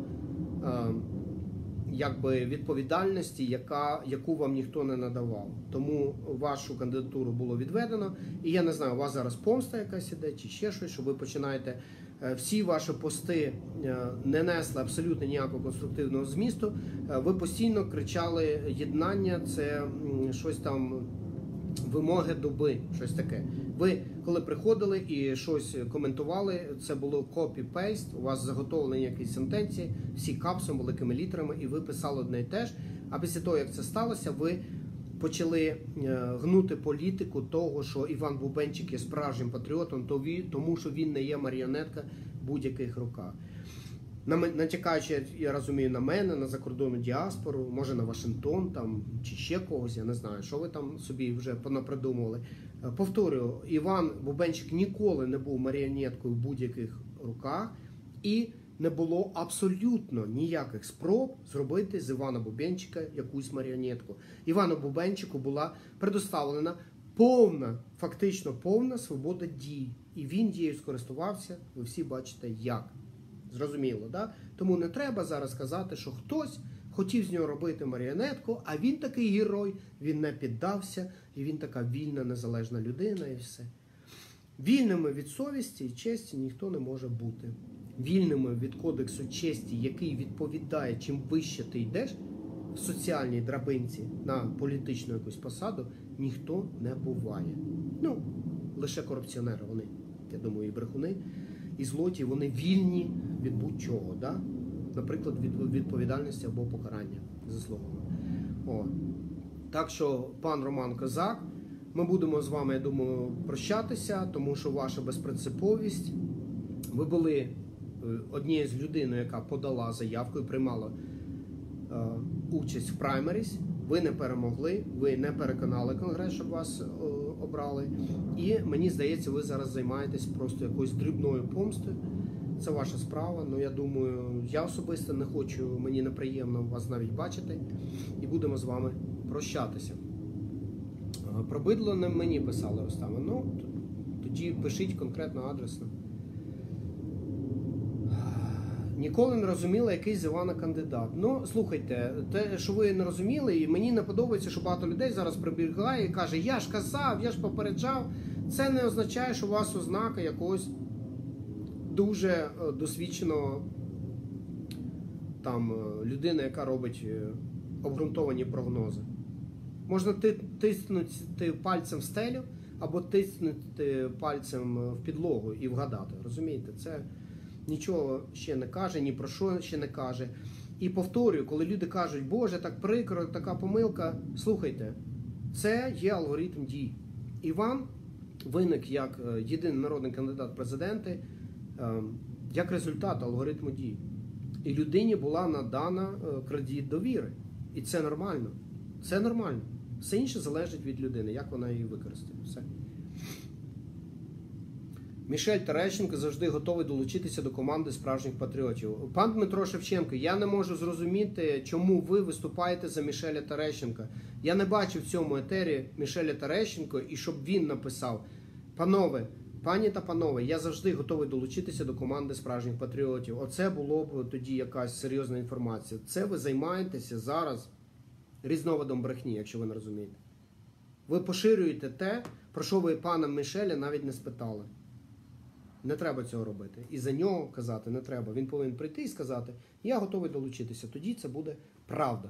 е, якби відповідальності, яка, яку вам ніхто не надавав. Тому вашу кандидатуру було відведено. І я не знаю, у вас зараз помста якась іде, чи ще щось, що ви починаєте. е, Всі ваші пости е, не несли абсолютно ніякого конструктивного змісту. Е, Ви постійно кричали єднання, це щось там вимоги доби, щось таке. Ви коли приходили і щось коментували, це було copy-paste, у вас заготовлені якісь сентенції, всі капсом, великими літерами, і ви писали одне і те ж. А після того, як це сталося, ви почали е, гнути політику того, що Іван Бубенчик є справжнім патріотом, то тому що він не є маріонетка в будь-яких руках. Натякаючи, я розумію, на мене, на закордонну діаспору, може на Вашингтон там чи ще когось, я не знаю, що ви там собі вже понапридумували. Е, Повторюю, Іван Бубенчик ніколи не був маріонеткою в будь-яких руках, і не було абсолютно ніяких спроб зробити з Івана Бубенчика якусь маріонетку. Івану Бубенчику була предоставлена повна, фактично повна свобода дій. І він її скористувався, ви всі бачите, як. Зрозуміло, да? Тому не треба зараз казати, що хтось хотів з нього робити маріонетку, а він такий герой, він не піддався, і він така вільна, незалежна людина, і все. Вільними від совісті і честі ніхто не може бути. Вільними від кодексу честі, який відповідає, чим вище ти йдеш в соціальній драбинці на політичну якусь посаду ніхто не буває. Ну, лише корупціонери вони, я думаю, і брехуни, і злоті, вони вільні від будь-чого, да? наприклад, від відповідальності або покарання заслуговано. О. Так що, пан Роман Козак, ми будемо з вами, я думаю, прощатися, тому що ваша безпринциповість. Ви були е, однією з людей, яка подала заявку і приймала е, участь в праймеріс. Ви не перемогли, ви не переконали конгрес, щоб вас е, обрали. І мені здається, ви зараз займаєтесь просто якоюсь дрібною помстою. Це ваша справа. Ну я думаю, я особисто не хочу, мені неприємно вас навіть бачити, і будемо з вами прощатися. Е, Про бидло не мені писали Ростами. Ну тоді пишіть конкретно адресно. Ніколи не розуміла, який з Івана кандидат. Ну, слухайте, те, що ви не розуміли, і мені не подобається, що багато людей зараз прибігає і каже, я ж казав, я ж попереджав. Це не означає, що у вас ознака якогось дуже е, досвідченого там е, людини, яка робить е, обґрунтовані прогнози. Можна тиснути пальцем в стелю або тиснути пальцем в підлогу і вгадати. Розумієте? Це нічого ще не каже, ні про що ще не каже. І повторюю, коли люди кажуть, Боже, так прикро, така помилка. Слухайте, це є алгоритм дій. Іван виник як е, єдиний народний кандидат президенти, е, як результат алгоритму дій. І людині була надана е, кредит довіри. І це нормально. Це нормально. Все інше залежить від людини, як вона її використає. Все. Мішель Терещенко завжди готовий долучитися до команди справжніх патріотів. Пан Дмитро Шевченко, я не можу зрозуміти, чому ви виступаєте за Мішеля Терещенка. Я не бачив в цьому етері Мішеля Терещенко і щоб він написав: Панове, пані та панове, я завжди готовий долучитися до команди справжніх патріотів. Оце було б тоді якась серйозна інформація. Це ви займаєтеся зараз різновидом брехні, якщо ви не розумієте. Ви поширюєте те, про що ви пана Мішеля навіть не спитали. Не треба цього робити. І за нього казати не треба. Він повинен прийти і сказати: Я готовий долучитися. Тоді це буде правда.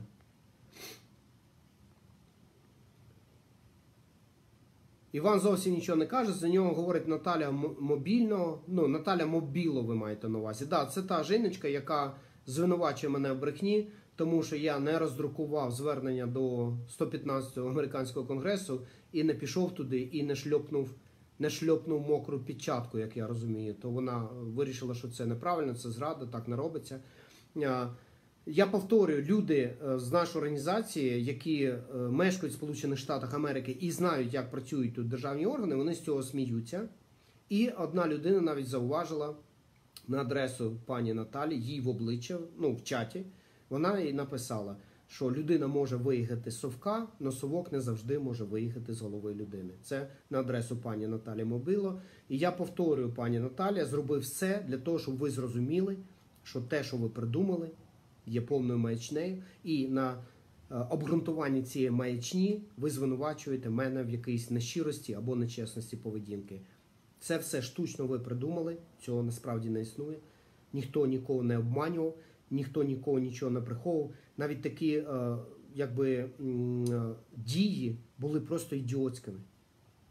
Іван зовсім нічого не каже, за нього говорить Наталя М- Мобільно. Ну, Наталя Мобіло, ви маєте на увазі. Да, це та жіночка, яка звинувачує мене в брехні, тому що я не роздрукував звернення до 115-го американського конгресу і не пішов туди, і не шльопнув не шльопнув мокру печатку, як я розумію, то вона вирішила, що це неправильно, це зрада, так не робиться. Я повторюю, люди е, з нашої організації, які е, мешкають в Сполучених Штатах Америки і знають, як працюють тут державні органи, вони з цього сміються. І одна людина навіть зауважила на адресу пані Наталі, їй в обличчя, ну в чаті, вона їй написала, що людина може виїхати з совка, але совок не завжди може виїхати з голови людини. Це на адресу пані Наталі Мобило. І я повторюю, пані Наталія, зробив все для того, щоб ви зрозуміли, що те, що ви придумали, є повною маячнею, і на е, обґрунтуванні цієї маячні ви звинувачуєте мене в якійсь нещирості або нечесності поведінки. Це все штучно ви придумали, цього насправді не існує. Ніхто нікого не обманював, ніхто нікого нічого не приховував. Навіть такі е, якби, е, дії були просто ідіотськими.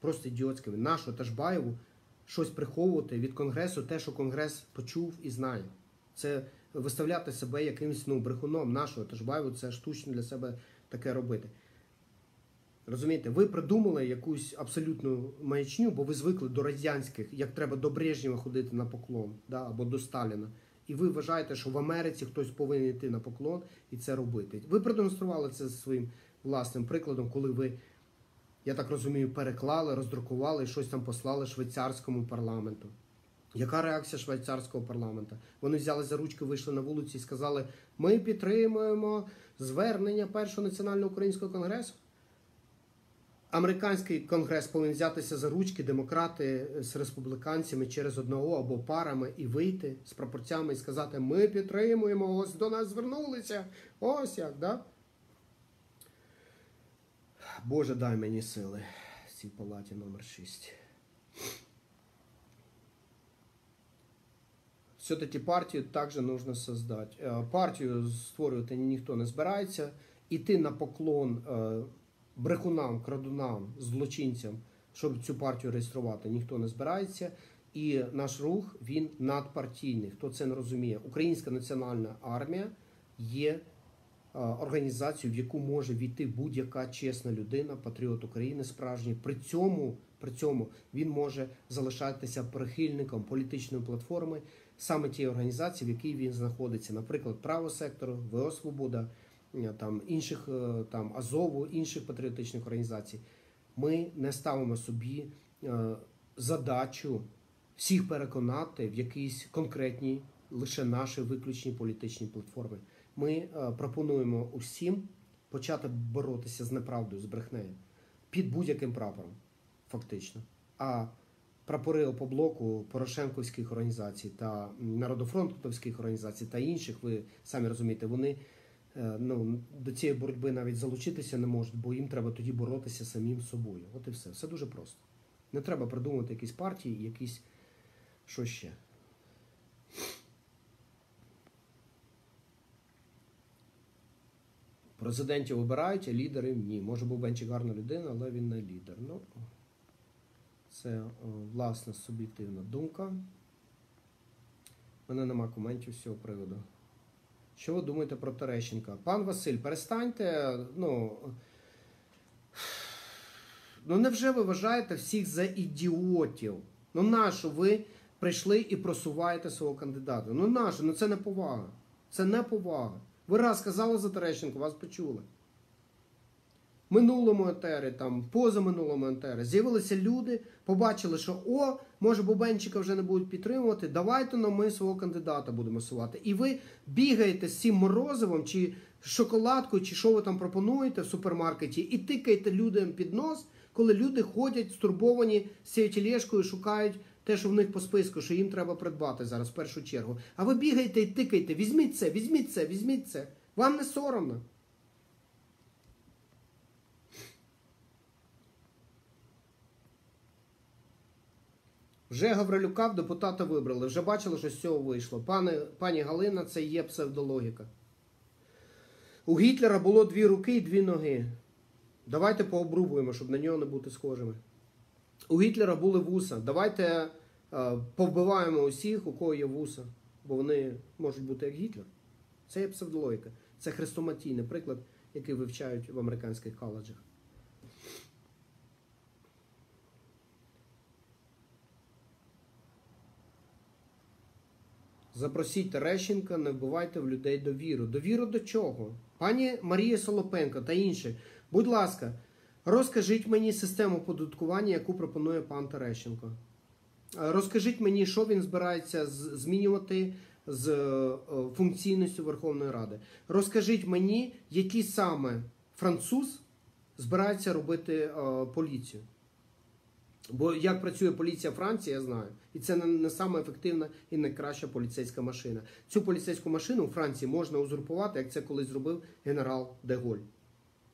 Просто ідіотськими. Нашу Ташбаєву щось приховувати від Конгресу, те, що Конгрес почув і знає. Це виставляти себе якимось ну, брехуном нашого Ташбаєву, це штучно для себе таке робити. Розумієте, ви придумали якусь абсолютну маячню, бо ви звикли до радянських, як треба до Брежнєва ходити на поклон, да, або до Сталіна. І ви вважаєте, що в Америці хтось повинен йти на поклон і це робити. Ви продемонстрували це своїм власним прикладом, коли ви, я так розумію, переклали, роздрукували і щось там послали швейцарському парламенту. Яка реакція швейцарського парламенту? Вони взяли за ручки, вийшли на вулиці і сказали: ми підтримуємо звернення першого національного українського конгресу. Американський конгрес повинен взятися за ручки демократи з республіканцями через одного або парами і вийти з пропорцями і сказати: Ми підтримуємо, ось до нас звернулися. Ось як, да? Боже, дай мені сили в цій палаті номер 6. Все-таки партію також нужно создать. Е, Партію створювати ніхто не збирається. іти на поклон е, брехунам, крадунам, злочинцям, щоб цю партію реєструвати, ніхто не збирається. І наш рух він надпартійний. Хто це не розуміє? Українська національна армія є е, організацією, в яку може війти будь-яка чесна людина, патріот України, справжній. При цьому, при цьому він може залишатися прихильником політичної платформи саме тієї організації, в якій він знаходиться, наприклад, право сектору, ВО Свобода, там інших е, там Азову, інших патріотичних організацій. Ми не ставимо собі е, задачу всіх переконати в якійсь конкретній, лише нашій виключній політичній платформі. Ми е, пропонуємо усім почати боротися з неправдою, з брехнею під будь-яким прапором, фактично. А прапори опоблоку Порошенковських організацій та народофронтовських організацій та інших, ви самі розумієте, вони е, ну, до цієї боротьби навіть залучитися не можуть, бо їм треба тоді боротися самим собою. От і все. Все дуже просто. Не треба придумувати якісь партії, якісь що ще. Президентів обирають, а лідерів ні. Може був Бенчик гарна людина, але він не лідер. Ну, це власна суб'єктивна думка. У мене нема коментів з цього приводу. Що ви думаєте про Терещенка? Пан Василь, перестаньте. Ну, ну невже ви вважаєте всіх за ідіотів? Ну нащо ви прийшли і просуваєте свого кандидата? Ну нащо? Ну це не повага. Це не повага. Ви раз сказали за Терещенко, вас почули. Минулому етері, там, позаминулому етері, з'явилися люди, побачили, що о, може Бубенчика вже не будуть підтримувати, давайте но ми свого кандидата будемо сувати. І ви бігаєте з цим морозивом чи шоколадкою, чи що ви там пропонуєте в супермаркеті, і тикаєте людям під нос, коли люди ходять стурбовані з цією тілешкою, шукають те, що в них по списку, що їм треба придбати зараз в першу чергу. А ви бігаєте і тикаєте, візьміть це, візьміть це, візьміть це. Вам не соромно. Вже Гаврилюка в депутата вибрали, вже бачили, що з цього вийшло. Пане, пані Галина, це є псевдологіка. У Гітлера було дві руки і дві ноги. Давайте пообрубуємо, щоб на нього не бути схожими. У Гітлера були вуса. Давайте е, повбиваємо усіх, у кого є вуса, бо вони можуть бути як Гітлер. Це є псевдологіка. Це хрестоматійний приклад, який вивчають в американських коледжах. Запросіть Терещенка, не вбивайте в людей довіру. Довіру до чого? Пані Марія Солопенко та інші, будь ласка, розкажіть мені систему податкування, яку пропонує пан Терещенко. Е, Розкажіть мені, що він збирається змінювати з е, функційністю Верховної Ради. Розкажіть мені, який саме француз збирається робити е, поліцію. Бо як працює поліція Франції, я знаю. І це не, саме ефективна і найкраща поліцейська машина. Цю поліцейську машину у Франції можна узурпувати, як це колись зробив генерал Деголь.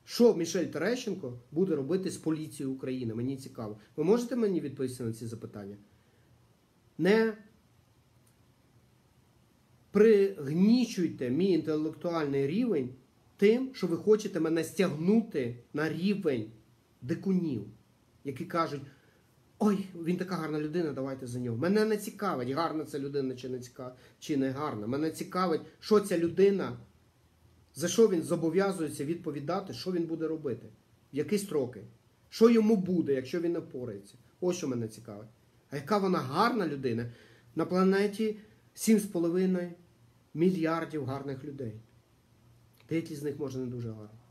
Що Мішель Терещенко буде робити з поліцією України? Мені цікаво. Ви можете мені відповісти на ці запитання? Не пригнічуйте мій інтелектуальний рівень тим, що ви хочете мене стягнути на рівень дикунів, які кажуть. Ой, він така гарна людина, давайте за нього. Мене не цікавить, гарна ця людина чи не цікава, чи не гарна. Мене цікавить, що ця людина, за що він зобов'язується відповідати, що він буде робити, в які строки, що йому буде, якщо він не. Ось що мене цікавить. А яка вона гарна людина на планеті 7,5 мільярдів гарних людей. Деякі з них може не дуже гарні.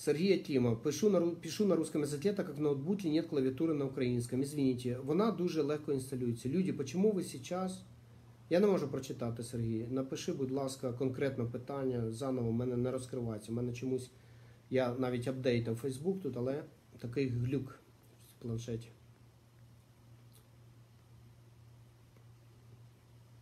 Сергей Тима, пишу на, пишу на русском языке, так как в ноутбуке нет клавиатуры на українському. Извините, вона дуже легко інсталюється. Люди, почему ви сейчас... Я не можу прочитати, Сергій. Напиши, будь ласка, конкретно питання заново, в мене не розкривається. У мене чомусь, я навіть апдейтив Facebook тут, але такий глюк в планшеті.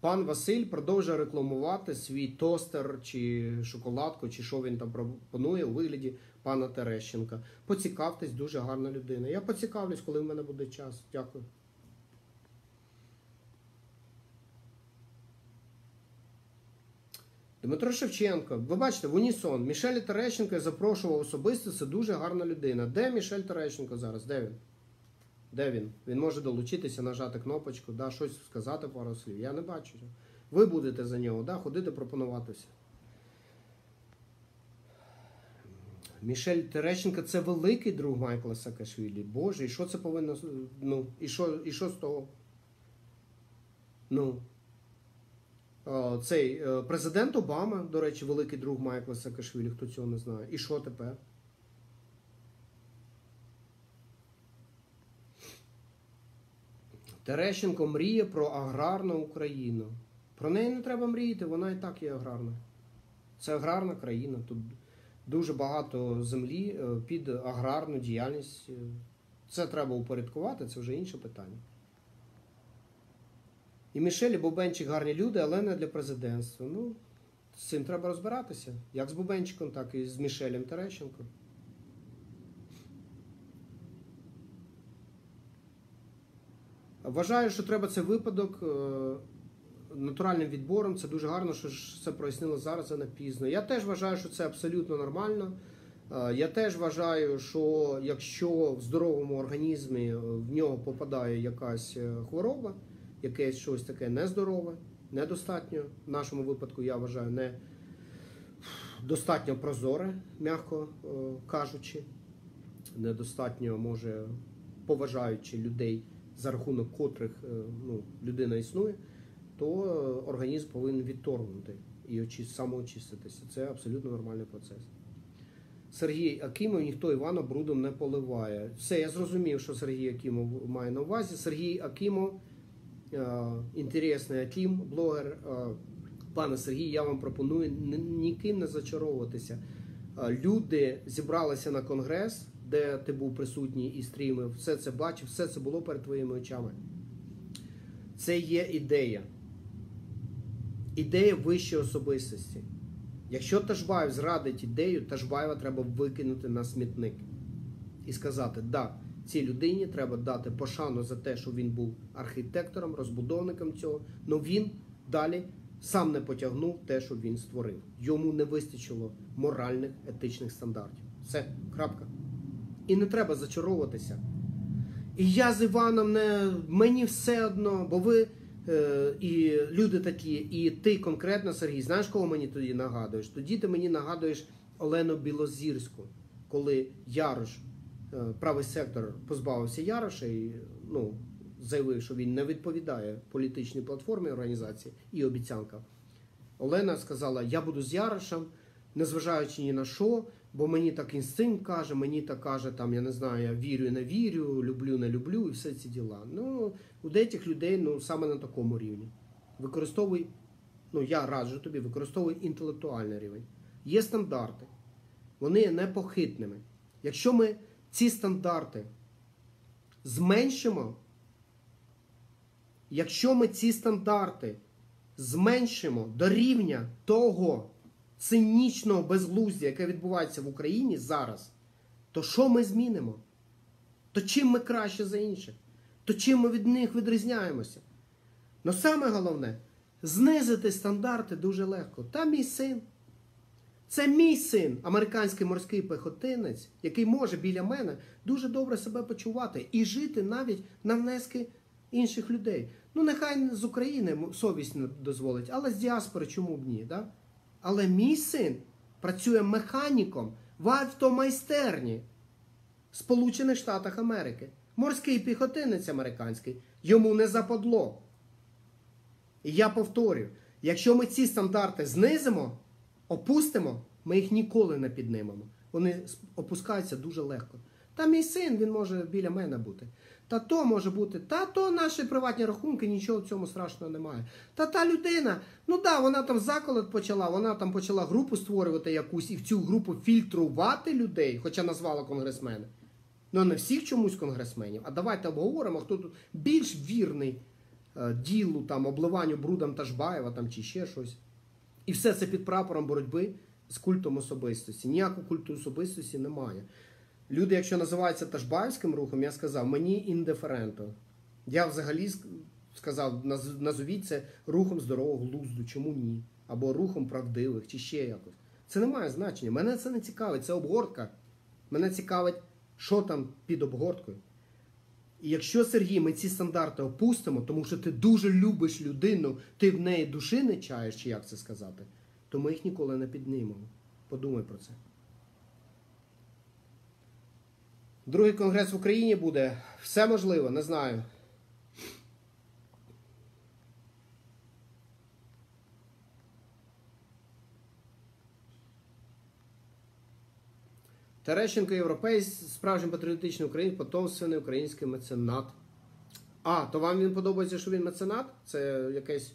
Пан Василь продовжує рекламувати свій тостер чи шоколадку, чи що він там пропонує у вигляді пана Терещенка. Поцікавтесь, дуже гарна людина. Я поцікавлюсь, коли в мене буде час. Дякую. Дмитро Шевченко, ви бачите, в Унісон, Мішель Терещенко я запрошував особисто, це дуже гарна людина. Де Мішель Терещенко зараз? Де він? Де він? Він може долучитися, нажати кнопочку, да, щось сказати пару слів. Я не бачу. Ви будете за нього, да, ходити пропонуватися. Мішель Терещенко це великий друг Майкла Саакашвілі. Боже, і що це повинно. Ну, і що, і що з того? Ну. Цей е, президент Обама, до речі, великий друг Майкла Саакашвілі, хто цього не знає. І що тепер? Терещенко мріє про аграрну Україну. Про неї не треба мріяти, вона і так є аграрна. Це аграрна країна. Тут дуже багато землі е, під аграрну діяльність. Це треба упорядкувати, це вже інше питання. І Мішель і Бубенчик гарні люди, але не для президентства. Ну, з цим треба розбиратися. Як з Бубенчиком, так і з Мішелем Терещенко. Вважаю, що треба цей випадок е, натуральним відбором. Це дуже гарно, що ж це прояснило зараз, а не пізно. Я теж вважаю, що це абсолютно нормально. Е, Я теж вважаю, що якщо в здоровому організмі е, в нього попадає якась е, хвороба, якесь щось таке нездорове, недостатньо. В нашому випадку я вважаю не достатньо прозоре, м'яко кажучи, недостатньо може поважаючи людей, за рахунок котрих ну, людина існує, то е, організм повинен відторгнути і самоочиститися. Це абсолютно нормальний процес. Сергій Акімов ніхто Івана брудом не поливає. Все, я зрозумів, що Сергій Акімов має на увазі. Сергій Акімов, е, інтересний Акім, блогер. Е, пане Сергій, я вам пропоную ніким не зачаровуватися. Люди зібралися на конгрес, де ти був присутній і стрімив, все це бачив, все це було перед твоїми очами. Це є ідея. Ідея вищої особистості. Якщо Ташбаєв зрадить ідею, Ташбаєва треба викинути на смітник і сказати, да, цій людині треба дати пошану за те, що він був архітектором, розбудовником цього, але він далі сам не потягнув те, що він створив. Йому не вистачило моральних, етичних стандартів. Все, крапка. І не треба зачаровуватися. І я з Іваном не мені все одно, бо ви і люди такі, і ти конкретно, Сергій, знаєш, кого мені тоді нагадуєш? Тоді ти мені нагадуєш Олену Білозірську, коли Ярош, е, правий сектор, позбавився Яроша і ну, заявив, що він не відповідає політичній платформі організації і обіцянкам. Олена сказала: Я буду з Ярошем, незважаючи ні на що, бо мені так інстинкт каже, мені так каже, там, я не знаю, я вірю не вірю, люблю, не люблю, і все ці діла. Ну, у деяких людей ну, саме на такому рівні. Використовуй, ну я раджу тобі, використовуй інтелектуальний рівень. Є стандарти, вони є непохитними. Якщо ми ці стандарти зменшимо, якщо ми ці стандарти зменшимо до рівня того цинічного безглуздя, яке відбувається в Україні зараз, то що ми змінимо? То чим ми краще за інших? То чим ми від них відрізняємося? Ну саме головне, знизити стандарти дуже легко. Та мій син. Це мій син, американський морський пехотинець, який може біля мене дуже добре себе почувати і жити навіть на внески інших людей. Ну, нехай з України совість не дозволить, але з діаспори чому б ні? Да? Але мій син працює механіком в автомайстерні Сполучених Штатах Америки. Морський піхотинець американський. Йому не западло. І я повторюю: якщо ми ці стандарти знизимо, опустимо, ми їх ніколи не піднимемо. Вони опускаються дуже легко. Та мій син, він може біля мене бути. Та то може бути, та то наші приватні рахунки, нічого в цьому страшного немає. Та та людина, ну да, вона там заколот почала, вона там почала групу створювати якусь і в цю групу фільтрувати людей, хоча назвала конгресмени. Ну, не всіх чомусь конгресменів. А давайте обговоримо, хто тут більш вірний е, ділу, там, обливанню брудом Ташбаєва там, чи ще щось. І все це під прапором боротьби з культом особистості. Ніякого культу особистості немає. Люди, якщо називаються Ташбаївським рухом, я сказав, мені індиференто. Я взагалі сказав, назовіть це рухом здорового глузду, чому ні? Або рухом правдивих, чи ще якось. Це не має значення. Мене це не цікавить, це обгортка. Мене цікавить, що там під обгорткою. І якщо Сергій, ми ці стандарти опустимо, тому що ти дуже любиш людину, ти в неї душі не чаєш, чи як це сказати, то ми їх ніколи не піднімемо. Подумай про це. Другий конгрес в Україні буде. Все можливо, не знаю. Терещенко європейсь, справжній патріотичний українець, потомственний український меценат. А, то вам він подобається, що він меценат? Це якийсь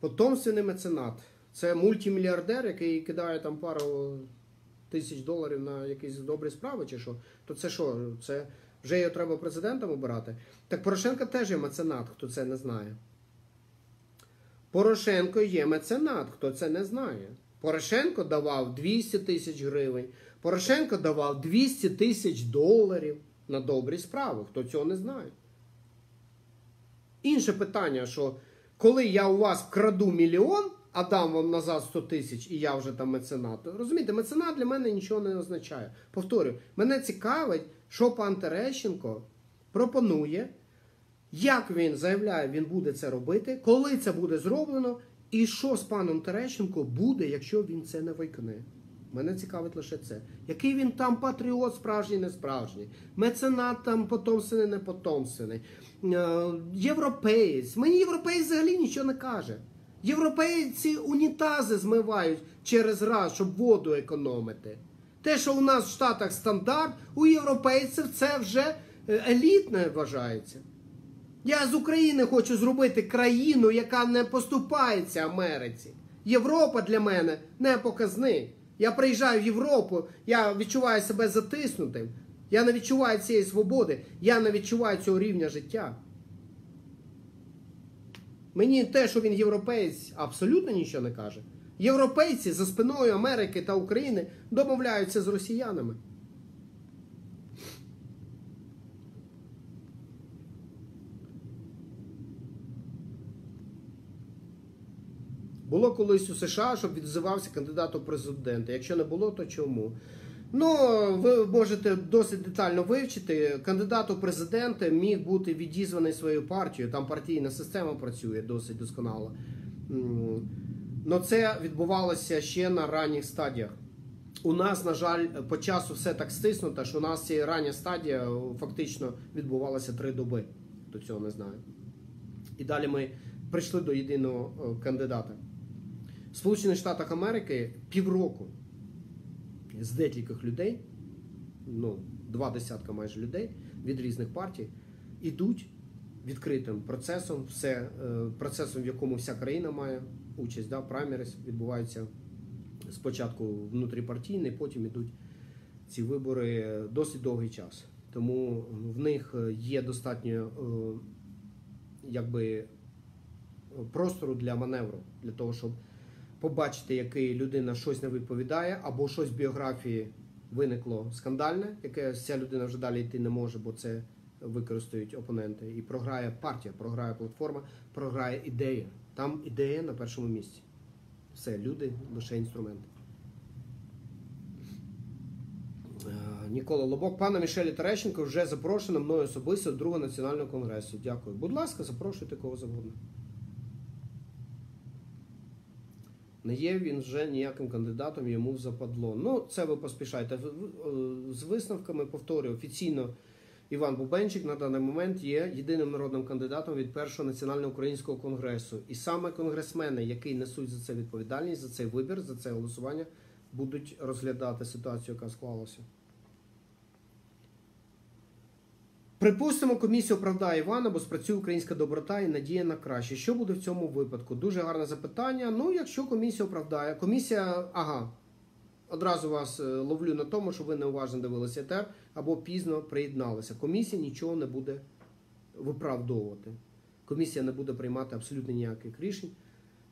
потомственний меценат. Це мультимільярдер, який кидає там пару тисяч доларів на якісь добрі справи, чи що? То це що? Це вже його треба президентом обирати? Так Порошенко теж є меценат, хто це не знає. Порошенко є меценат, хто це не знає. Порошенко давав 200 тисяч гривень. Порошенко давав 200 тисяч доларів на добрі справи. Хто цього не знає? Інше питання, що коли я у вас вкраду мільйон, а дам вам назад 100 тисяч, і я вже там меценат. Розумієте, меценат для мене нічого не означає. Повторюю, мене цікавить, що пан Терещенко пропонує, як він заявляє, він буде це робити, коли це буде зроблено, і що з паном Терещенко буде, якщо він це не виконає. Мене цікавить лише це. Який він там патріот, справжній, не справжній, меценат там потомственний, не потомственний, е, європеєць. Мені європеєць взагалі нічого не каже. Європейці унітази змивають через раз, щоб воду економити. Те, що у нас в Штатах стандарт, у європейців це вже е, елітне вважається. Я з України хочу зробити країну, яка не поступається Америці. Європа для мене не показник. Я приїжджаю в Європу, я відчуваю себе затиснутим. Я не відчуваю цієї свободи, я не відчуваю цього рівня життя. Мені те, що він європеєць, абсолютно нічого не каже. Європейці за спиною Америки та України домовляються з росіянами. Було колись у США, щоб відзивався кандидат у президенти. Якщо не було, то чому? Ну, ви можете досить детально вивчити. Кандидат у президенти міг бути відізваний своєю партією. Там партійна система працює досить досконало. Але це відбувалося ще на ранніх стадіях. У нас, на жаль, по часу все так стиснуто, що у нас ця рання стадія фактично відбувалася три доби. Хто цього не знає. І далі ми прийшли до єдиного кандидата. В Сполучених Штатах Америки півроку з декількох людей, ну, два десятка майже людей від різних партій, ідуть відкритим процесом, все, процесом, в якому вся країна має участь, да, праймерис відбуваються спочатку внутріпартійний, потім ідуть ці вибори досить довгий час. Тому в них є достатньо якби, простору для маневру, для того, щоб побачити, який людина щось не відповідає, або щось в біографії виникло скандальне, яке ця людина вже далі йти не може, бо це використають опоненти. І програє партія, програє платформа, програє ідея. Там ідея на першому місці. Все, люди лише інструменти. Нікола Лобок, пана Мішелі Терещенко вже запрошено мною особисто до другого національного конгресу. Дякую. Будь ласка, запрошуйте кого завгодно. Не є він вже ніяким кандидатом, йому западло. Ну, це ви поспішайте. З висновками повторюю, офіційно Іван Бубенчик на даний момент є єдиним народним кандидатом від першого національно-українського конгресу. І саме конгресмени, які несуть за це відповідальність, за цей вибір, за це голосування, будуть розглядати ситуацію, яка склалася. Припустимо, комісія оправдає Івана, бо спрацює українська доброта і надія на краще. Що буде в цьому випадку? Дуже гарне запитання. Ну, якщо комісія оправдає, комісія, ага, одразу вас ловлю на тому, що ви неуважно дивилися ЕТР або пізно приєдналися. Комісія нічого не буде виправдовувати. Комісія не буде приймати абсолютно ніяких рішень.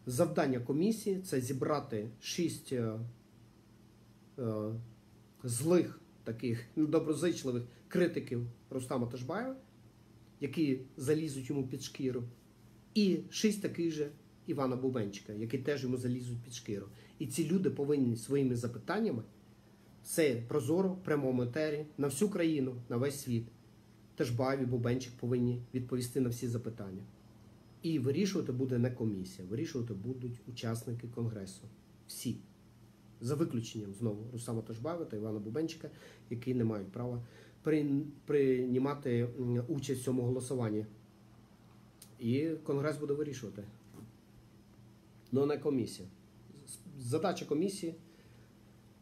Завдання комісії це зібрати шість е, е, злих таких доброзичливих критиків Рустама Ташбаєва, які залізуть йому під шкіру, і шість таких же Івана Бубенчика, які теж йому залізуть під шкіру. І ці люди повинні своїми запитаннями це прозоро в прямому етері на всю країну, на весь світ. Теж Баві, Бубенчик повинні відповісти на всі запитання. І вирішувати буде не комісія, вирішувати будуть учасники конгресу. Всі. За виключенням знову Рустама Тожбаєва та Івана Бубенчика, які не мають права приймати участь в цьому голосуванні. І Конгрес буде вирішувати. Ну, не комісія. Задача комісії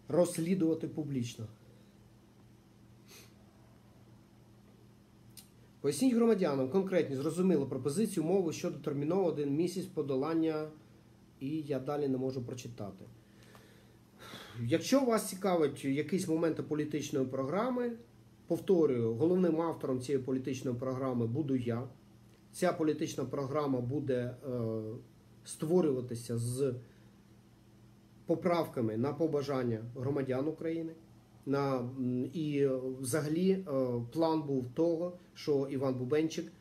розслідувати публічно. Поясніть громадянам конкретні, зрозуміло пропозицію мови щодо терміново один місяць подолання, і я далі не можу прочитати. Якщо вас цікавить якісь моменти політичної програми, повторюю, головним автором цієї політичної програми буду я. Ця політична програма буде е, створюватися з поправками на побажання громадян України. На, і взагалі е, план був того, що Іван Бубенчик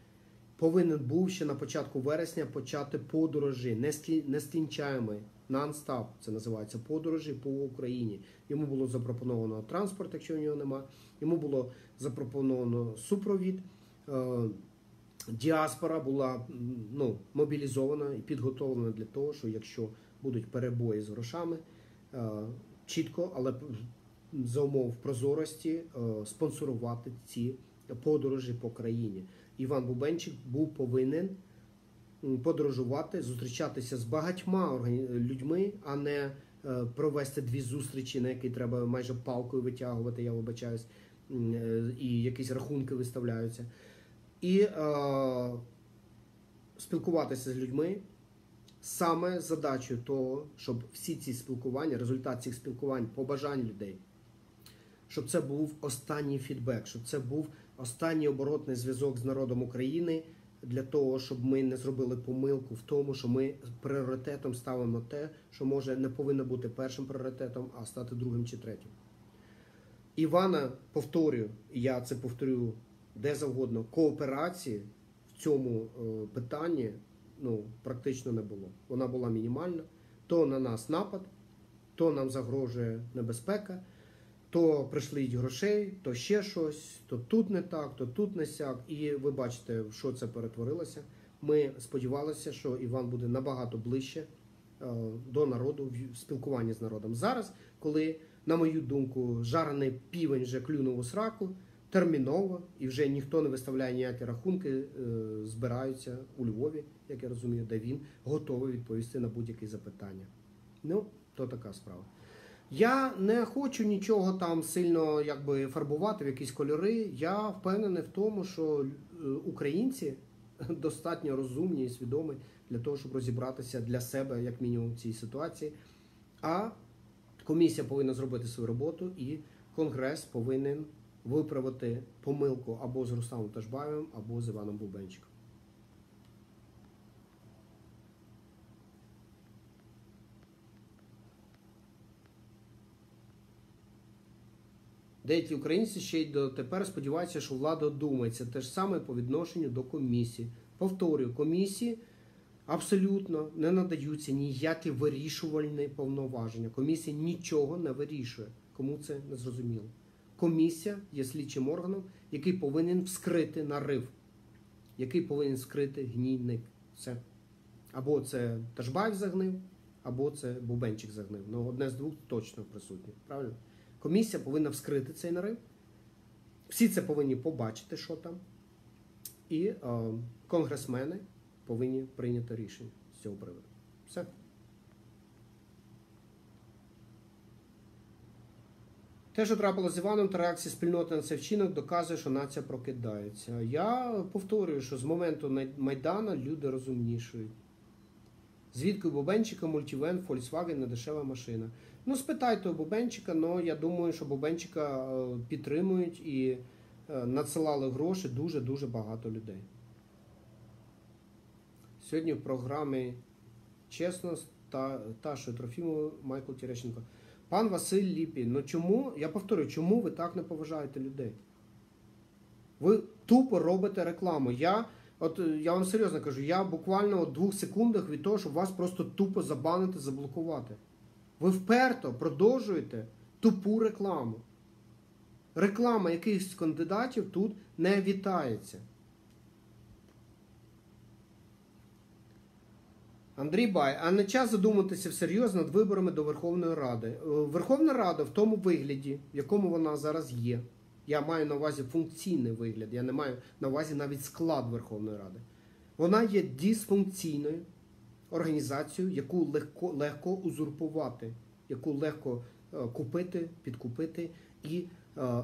повинен був ще на початку вересня почати подорожі, нескі- нескінчаємі, нон-стап, це називається подорожі по Україні. Йому було запропоновано транспорт, якщо у нього нема. Йому було запропоновано супровід. Е, Діаспора була ну, мобілізована і підготовлена для того, що якщо будуть перебої з грошами, е, чітко, але за умов прозорості е, спонсорувати ці подорожі по країні. Іван Бубенчик був повинен подорожувати, зустрічатися з багатьма людьми, а не е, провести дві зустрічі, на які треба майже палкою витягувати, я вибачаюсь, е, і якісь рахунки виставляються. І е, спілкуватися з людьми саме задачею того, щоб всі ці спілкування, результат цих спілкувань, побажань людей, щоб це був останній фідбек, щоб це був останній оборотний зв'язок з народом України для того, щоб ми не зробили помилку в тому, що ми пріоритетом ставимо те, що може не повинно бути першим пріоритетом, а стати другим чи третім. Івана, повторюю, я це повторю де завгодно, кооперації в цьому е, питанні ну, практично не було. Вона була мінімальна. То на нас напад, то нам загрожує небезпека, то прийшли грошей, то ще щось, то тут не так, то тут не сяк. І ви бачите, в що це перетворилося. Ми сподівалися, що Іван буде набагато ближче е, до народу в спілкуванні з народом. Зараз, коли, на мою думку, жарений півень вже клюнув у сраку, терміново, і вже ніхто не виставляє ніякі рахунки, е, збираються у Львові, як я розумію, де він готовий відповісти на будь-які запитання. Ну, то така справа. Я не хочу нічого там сильно якби фарбувати в якісь кольори. Я впевнений в тому, що е, українці достатньо розумні і свідомі для того, щоб розібратися для себе, як мінімум, в цій ситуації. А комісія повинна зробити свою роботу, і Конгрес повинен виправити помилку або з Рустамом Ташбаєвим, або з Іваном Бубенчиком. Деякі українці ще й дотепер сподіваються, що влада думається те ж саме по відношенню до комісії. Повторюю, комісії абсолютно не надаються ніякі вирішувальні повноваження. Комісія нічого не вирішує. Кому це не зрозуміло. Комісія є слідчим органом, який повинен вскрити нарив, який повинен вскрити гнійник. Все. Або це Ташбаєв загнив, або це Бубенчик загнив. Ну, одне з двох точно присутнє. Правильно? Комісія повинна вскрити цей нарив. Всі це повинні побачити, що там. І е, конгресмени повинні прийняти рішення з цього приводу. Все. Те, що трапилося з Іваном та реакція спільноти на цей вчинок, доказує, що нація прокидається. Я повторюю, що з моменту Майдана люди розумнішують. Звідки у Бубенчика мультивен, Volkswagen не дешева машина. Ну, спитайте у Бубенчика, але я думаю, що Бубенчика е, підтримують і е, надсилали гроші дуже-дуже багато людей. Сьогодні в програмі Чесно та Ташою Трофімовою Майкл Терещенко. Пан Василь Ліпін, ну чому, я повторюю, чому ви так не поважаєте людей? Ви тупо робите рекламу. Я От е, я вам серйозно кажу, я буквально у двох секундах від того, щоб вас просто тупо забанити, заблокувати. Ви вперто продовжуєте тупу рекламу. Реклама якихось кандидатів тут не вітається. Андрій Бай, а не час задуматися всерйоз над виборами до Верховної Ради. Е, Верховна Рада в тому вигляді, в якому вона зараз є. Я маю на увазі функційний вигляд, я не маю на увазі навіть склад Верховної Ради. Вона є дисфункційною організацією, яку легко, легко узурпувати, яку легко е, купити, підкупити, і е,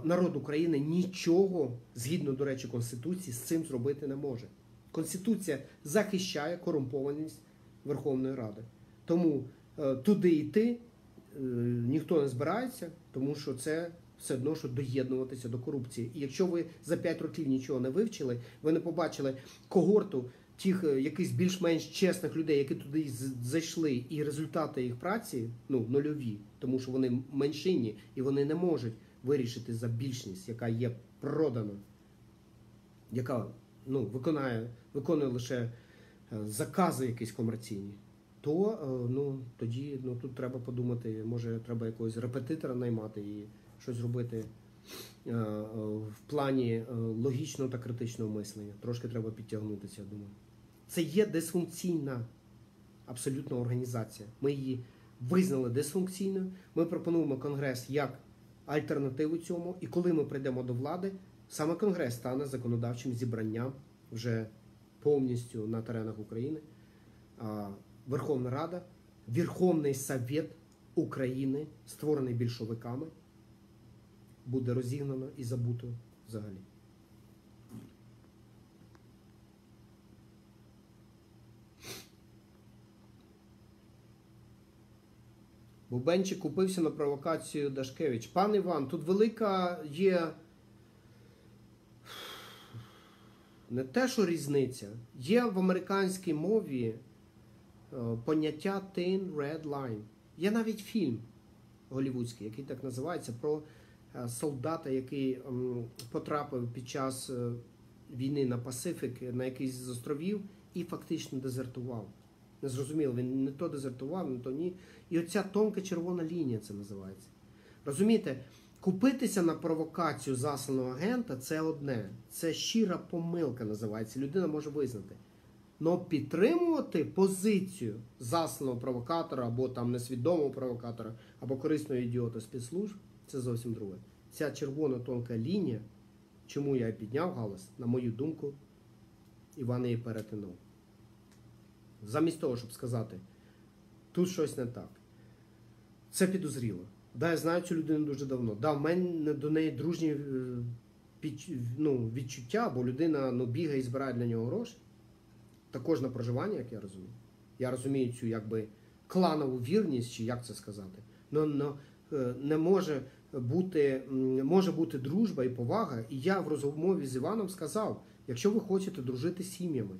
народ України нічого, згідно, до речі, Конституції, з цим зробити не може. Конституція захищає корумпованість Верховної Ради. Тому е, туди йти ніхто не збирається, тому що це все одно, що доєднуватися до корупції. І якщо ви за 5 років нічого не вивчили, ви не побачили когорту тих е, якихось більш-менш чесних людей, які туди зайшли, і результати їх праці ну, нульові, тому що вони меншинні і вони не можуть вирішити за більшість, яка є продана, яка ну, виконає, виконує лише е, закази якісь комерційні. То е, ну тоді ну тут треба подумати, може треба якогось репетитора наймати і щось робити в плані логічного та критичного мислення. Трошки треба підтягнутися, я думаю. Це є дисфункційна абсолютно організація. Ми її визнали дисфункційною. Ми пропонуємо Конгрес як альтернативу цьому. І коли ми прийдемо до влади, саме Конгрес стане законодавчим зібранням вже повністю на теренах України. Верховна Рада, Верховний Совет України, створений більшовиками, буде розігнано і забуто взагалі. Бубенчик купився на провокацію Дашкевич. Пан Іван, тут велика є не те, що різниця. Є в американській мові е, поняття thin red line. Є навіть фільм голівудський, який так називається, про е, солдата, який потрапив під час е, війни на Пасифік на якийсь з островів і фактично дезертував. Не зрозуміло, він не то дезертував, не то ні. І оця тонка червона лінія це називається. Розумієте, купитися на провокацію засланого агента це одне. Це щира помилка називається. Людина може визнати. Но підтримувати позицію засланого провокатора або там несвідомого провокатора, або корисного ідіота спецслужб це зовсім друге. Ця червона тонка лінія, чому я підняв галас, на мою думку, Іван її перетинув. Замість того, щоб сказати, тут щось не так. Це підозріло. Да, я знаю цю людину дуже давно. Да, в мене до неї дружні е, ну, відчуття, бо людина ну, бігає і збирає для нього гроші. Також на проживання, як я розумію. Я розумію цю якби кланову вірність, чи як це сказати. Но, но, е, не може бути, може бути дружба і повага. І я в розмові з Іваном сказав: якщо ви хочете дружити з сім'ями,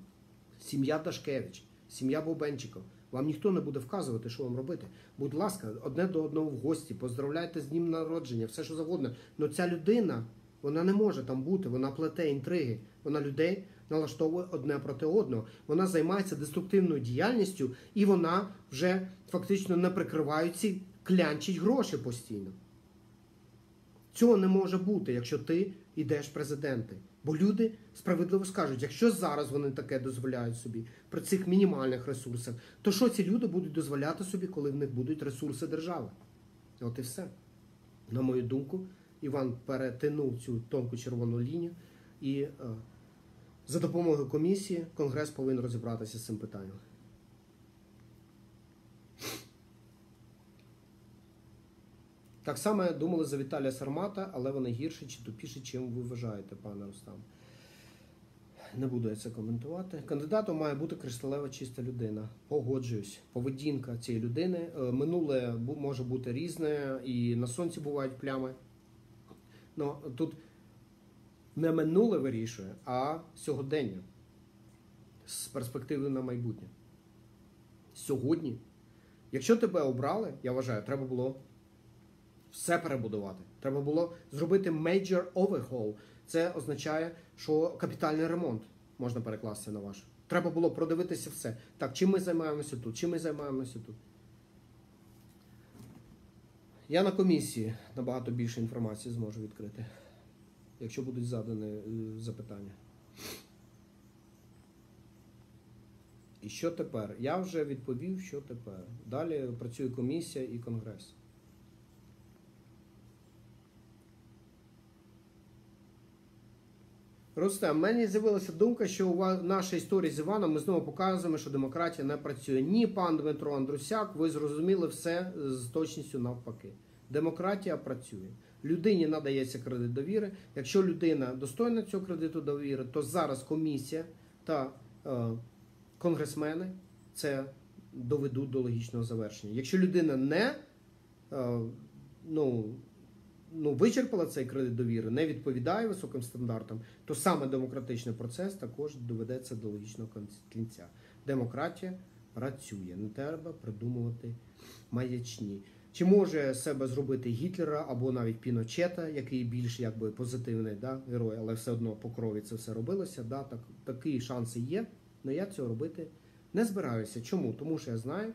сім'я Дашкевич, сім'я Бобенчиков, вам ніхто не буде вказувати, що вам робити. Будь ласка, одне до одного в гості, поздравляйте з днем народження, все що завгодно. Но ця людина, вона не може там бути, вона плете інтриги, вона людей налаштовує одне проти одного. Вона займається деструктивною діяльністю і вона вже фактично не прикриваючи, клянчить гроші постійно. Цього не може бути, якщо ти йдеш президенти. Бо люди справедливо скажуть, якщо зараз вони таке дозволяють собі при цих мінімальних ресурсах, то що ці люди будуть дозволяти собі, коли в них будуть ресурси держави? От і все. На мою думку, Іван перетинув цю тонку червону лінію, і е, за допомогою комісії Конгрес повинен розібратися з цим питанням. Так само думали за Віталія Сармата, але вони гірші чи тупіші, чим ви вважаєте, пане Рустам. Не буду я це коментувати. Кандидатом має бути кришталева чиста людина. Погоджуюсь. Поведінка цієї людини. Е, Минуле може бути різне, і на сонці бувають плями. Ну, тут не минуле вирішує, а сьогодення з перспективи на майбутнє. Сьогодні, якщо тебе обрали, я вважаю, треба було все перебудувати. Треба було зробити major overhaul. Це означає, що капітальний ремонт. можна перекласти на ваш. Треба було продивитися все. Так, чим ми займаємося тут? Чим ми займаємося тут? Я на комісії набагато більше інформації зможу відкрити, якщо будуть задані е, запитання. І що тепер? Я вже відповів, що тепер. Далі працює комісія і конгрес. Рустем, в мене з'явилася думка, що у наша історія з Іваном ми знову показуємо, що демократія не працює. Ні, пан Дмитро Андрусяк, ви зрозуміли все з точністю навпаки. Демократія працює. Людині надається кредит довіри. Якщо людина достойна цього кредиту довіри, то зараз комісія та е, конгресмени це доведуть до логічного завершення. Якщо людина не е, ну, ну, вичерпала цей кредит довіри, не відповідає високим стандартам, то саме демократичний процес також доведеться до логічного кінц- кінця. Демократія працює, не треба придумувати маячні. Чи може себе зробити Гітлера або навіть Піночета, який більш якби позитивний да, герой, але все одно по крові це все робилося. Да, так, такі шанси є, але я цього робити не збираюся. Чому? Тому що я знаю,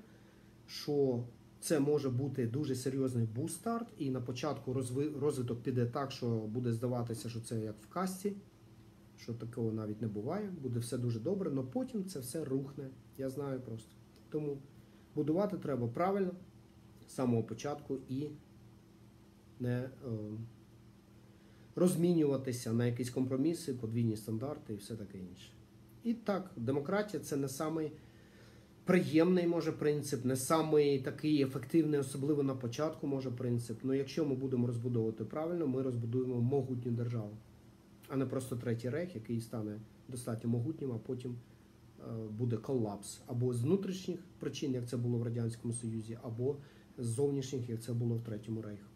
що це може бути дуже серйозний буст-старт, і на початку розви- розвиток піде так, що буде здаватися, що це як в касті, що такого навіть не буває, буде все дуже добре, але потім це все рухне. Я знаю просто. Тому будувати треба правильно з самого початку і не е, розмінюватися на якісь компроміси, подвійні стандарти і все таке інше. І так, демократія це не самий приємний може принцип, не самий такий ефективний, особливо на початку може принцип. Ну якщо ми будемо розбудовувати правильно, ми розбудуємо могутню державу, а не просто третій рейх, який стане достатньо могутнім, а потім е, буде колапс або з внутрішніх причин, як це було в Радянському Союзі, або з зовнішніх, як це було в Третьому рейху.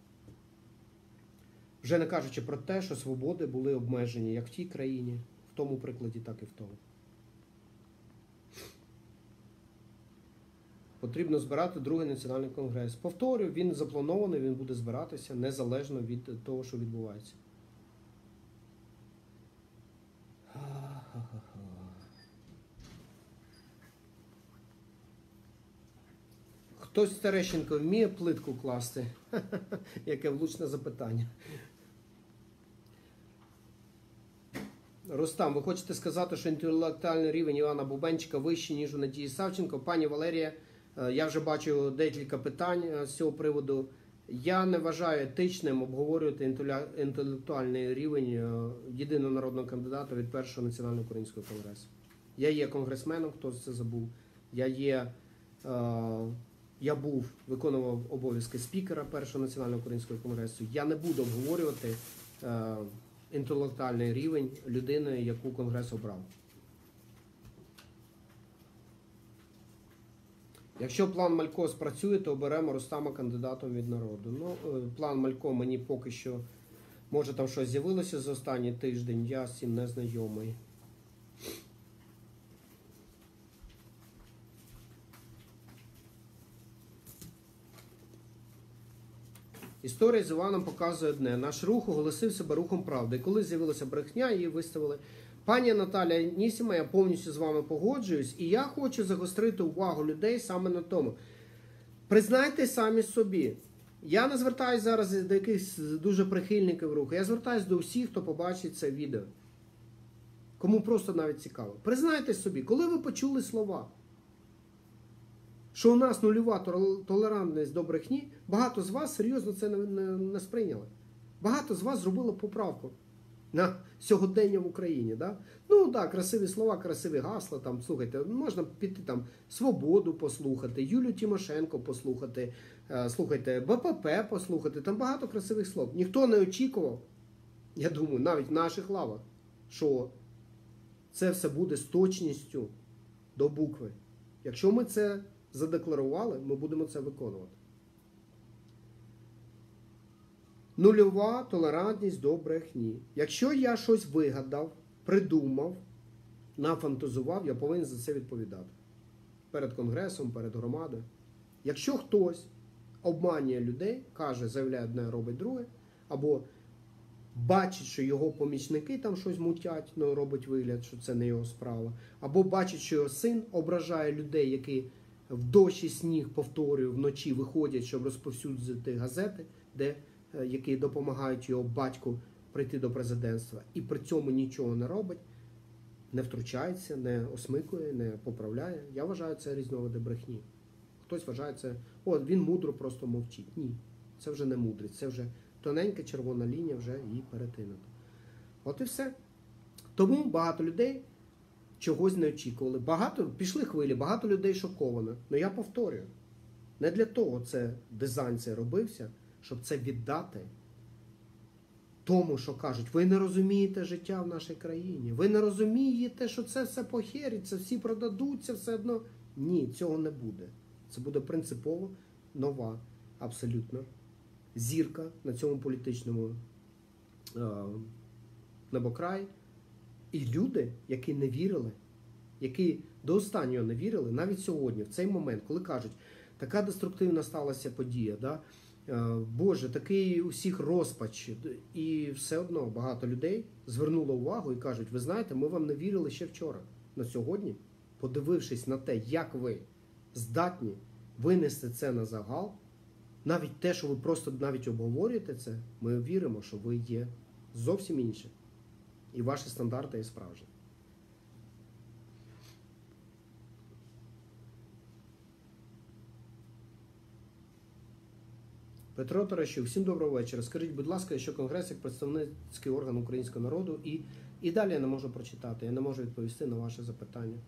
Вже не кажучи про те, що свободи були обмежені як в тій країні, в тому прикладі, так і в тому. Потрібно збирати другий національний конгрес. Повторюю, він запланований, він буде збиратися незалежно від того, що відбувається. Хтось Терещенко вміє плитку класти? Яке влучне запитання. Рустам, ви хочете сказати, що інтелектуальний рівень Івана Бубенчика вищий, ніж у Надії Савченко? Пані Валерія, я вже бачу декілька питань е, з цього приводу. Я не вважаю етичним обговорювати інтелектуальний рівень е, єдиного народного кандидата від першого національного українського конгресу. Я є конгресменом, хто це забув. Я є. е, Я був, виконував обов'язки спікера першого національного українського конгресу. Я не буду обговорювати е, інтелектуальний рівень людини, яку конгрес обрав. Якщо план Малько спрацює, то оберемо Рустама кандидатом від народу. Ну, е, план Малько мені поки що, може там щось з'явилося за останній тиждень, я з цим не знайомий. Історія з Іваном показує одне. Наш рух оголосив себе рухом правди. Коли з'явилася брехня, її виставили. Пані Наталя Нісіма, я повністю з вами погоджуюсь, і я хочу загострити увагу людей саме на тому. Признайте самі собі. Я не звертаюся зараз до якихось дуже прихильників руху. Я звертаюся до всіх, хто побачить це відео. Кому просто навіть цікаво. Признайте собі, коли ви почули слова, що у нас нульова толерантність до брехні, багато з вас серйозно це не, сприйняли. Багато з вас зробило поправку на сьогодення в Україні. Да? Ну так, красиві слова, красиві гасла. Там, слухайте, можна піти там свободу послухати, Юлю Тимошенко послухати, е, слухайте, БПП послухати. Там багато красивих слов. Ніхто не очікував, я думаю, навіть в наших лавах, що це все буде з точністю до букви. Якщо ми це задекларували, ми будемо це виконувати. Нульова толерантність до брехні. Якщо я щось вигадав, придумав, нафантазував, я повинен за це відповідати. Перед Конгресом, перед громадою. Якщо хтось обманює людей, каже, заявляє одне, робить друге, або бачить, що його помічники там щось мутять, ну робить вигляд, що це не його справа. Або бачить, що його син ображає людей, які в дощ і сніг, повторюю, вночі виходять, щоб розповсюдити газети, де, які допомагають його батьку прийти до президентства, і при цьому нічого не робить, не втручається, не осмикує, не поправляє. Я вважаю це різновиди брехні. Хтось вважає це, о, він мудро просто мовчить. Ні, це вже не мудрість, це вже тоненька червона лінія, вже її перетинута. От і все. Тому багато людей чогось не очікували. Багато пішли хвилі, багато людей шоковано. Ну я повторюю, не для того це дизайн цей робився, щоб це віддати тому, що кажуть, ви не розумієте життя в нашій країні. Ви не розумієте, що це все похериться, всі продадуться, все одно. Ні, цього не буде. Це буде принципово нова, абсолютно зірка на цьому політичному е, небокраї. І люди, які не вірили, які до останнього не вірили, навіть сьогодні, в цей момент, коли кажуть, така деструктивна сталася подія, да? Е, Боже, такий у всіх розпач, і все одно багато людей звернуло увагу і кажуть: ви знаєте, ми вам не вірили ще вчора. На сьогодні, подивившись на те, як ви здатні винести це на загал, навіть те, що ви просто навіть обговорюєте це, ми віримо, що ви є зовсім інші. І ваші стандарти є справжні. Петро Таращук, всім доброго вечора. Скажіть, будь ласка, що Конгрес як представницький орган українського народу, і, і далі я не можу прочитати, я не можу відповісти на ваше запитання.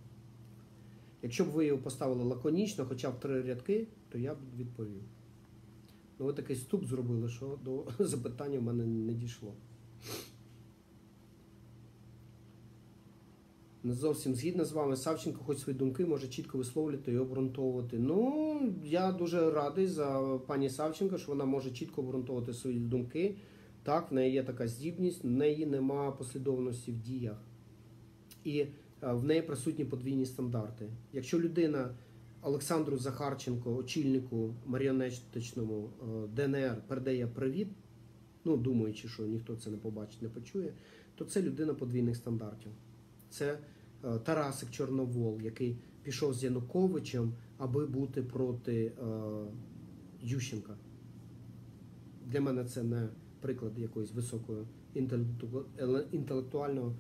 Якщо б ви його поставили лаконічно, хоча б три рядки, то я б відповів. Ну, ви такий ступ зробили, що до запитання в мене не дійшло. Не зовсім згідна з вами. Савченко, хоч свої думки може чітко висловлювати і обґрунтовувати. Ну, я дуже радий за пані Савченко, що вона може чітко обґрунтовувати свої думки. Так, в неї є така здібність, в неї нема послідовності в діях. І в неї присутні подвійні стандарти. Якщо людина Олександру Захарченко, очільнику маріонетичному ДНР, передає привіт, ну думаючи, що ніхто це не побачить, не почує, то це людина подвійних стандартів. Це Тарасик Чорновол, який пішов з Януковичем, аби бути проти е, Ющенка. Для мене це не приклад якоїсь високого інтелектуального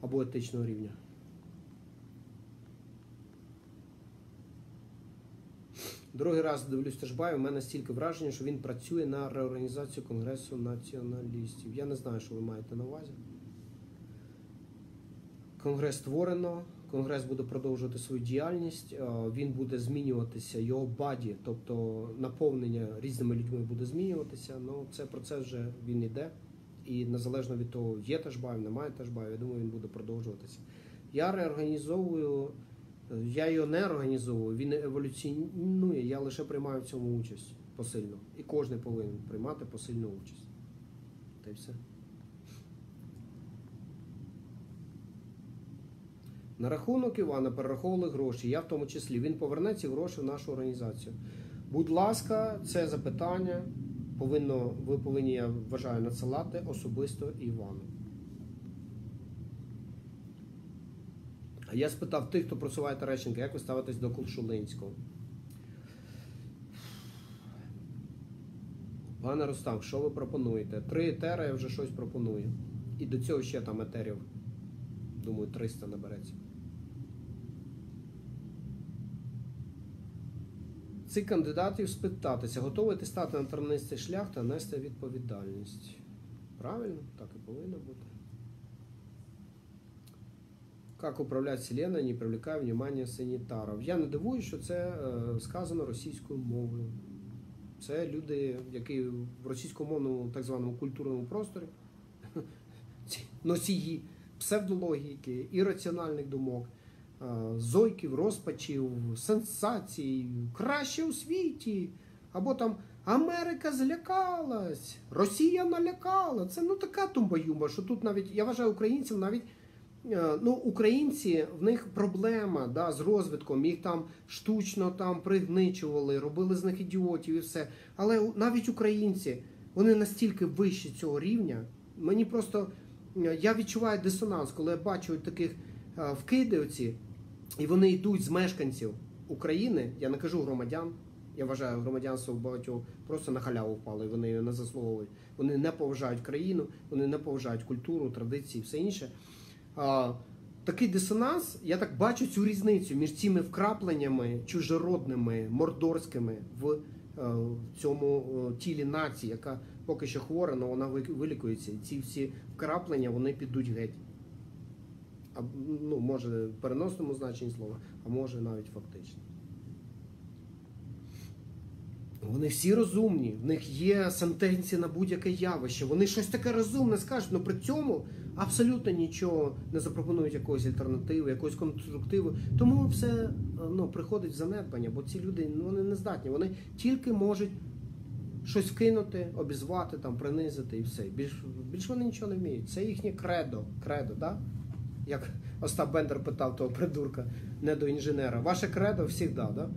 або етичного рівня. Другий раз дивлюсь Тежбаю, у мене стільки враження, що він працює на реорганізацію Конгресу націоналістів. Я не знаю, що ви маєте на увазі. Конгрес створено, Конгрес буде продовжувати свою діяльність, він буде змінюватися, його body, тобто наповнення різними людьми буде змінюватися. Ну, це процес вже він іде. І незалежно від того, є Ташбаєв, немає Тежбаєв, я думаю, він буде продовжуватися. Я реорганізовую. Я його не організовую, він еволюціонує, я лише приймаю в цьому участь посильно. І кожен повинен приймати посильну участь. Та й все. На рахунок Івана перераховували гроші, я в тому числі. Він поверне ці гроші в нашу організацію. Будь ласка, це запитання повинно, ви повинні, я вважаю, надсилати особисто Івану. Я спитав тих, хто просуває Терещенка, як ви ставитесь до Кулшулинського? Пане Рустам, що ви пропонуєте? Три етера я вже щось пропоную. І до цього ще там етерів, думаю, 300 набереться. Цих кандидатів спитатися, готовий ти стати на тернистий шлях та нести відповідальність. Правильно? Так і повинно бути. Як управляти Вселеною, не привлекає внимання санітарів. Я не дивуюсь, що це е, сказано російською мовою. Це люди, які в російськомовному так званому культурному просторі, носії псевдологіки, ірраціональних думок, зойків, розпачів, сенсацій, краще у світі. Або там Америка злякалась, Росія налякала. Це ну така тумба-юмба, що тут навіть я вважаю українців навіть. Ну, Українці в них проблема да, з розвитком, їх там штучно там пригничували, робили з них ідіотів і все. Але навіть українці вони настільки вищі цього рівня, Мені просто е, я відчуваю дисонанс, коли я бачу таких е, вкиди оці, і вони йдуть з мешканців України. Я не кажу громадян. Я вважаю, громадянство багатьох просто на халяву впало, і вони її не заслуговують. Вони не поважають країну, вони не поважають культуру, традиції, все інше. А, такий дисонанс, я так бачу цю різницю між цими вкрапленнями чужородними, мордорськими в е, цьому е, тілі нації, яка поки що хвора, але вона ви- вилікується. Ці всі вкраплення вони підуть геть. А, ну, може, в переносному значенні слова, а може навіть фактично. Вони всі розумні, в них є сентенції на будь-яке явище. Вони щось таке розумне скажуть, але при цьому абсолютно нічого не запропонують якоїсь альтернативи, якоїсь конструктиви. Тому все ну, приходить в занедбання, бо ці люди ну, вони не здатні. Вони тільки можуть щось вкинути, обізвати, там, принизити і все. Більш, більш вони нічого не вміють. Це їхнє кредо. Кредо, да? Як Остап Бендер питав того придурка, не до інженера. Ваше кредо завжди, да?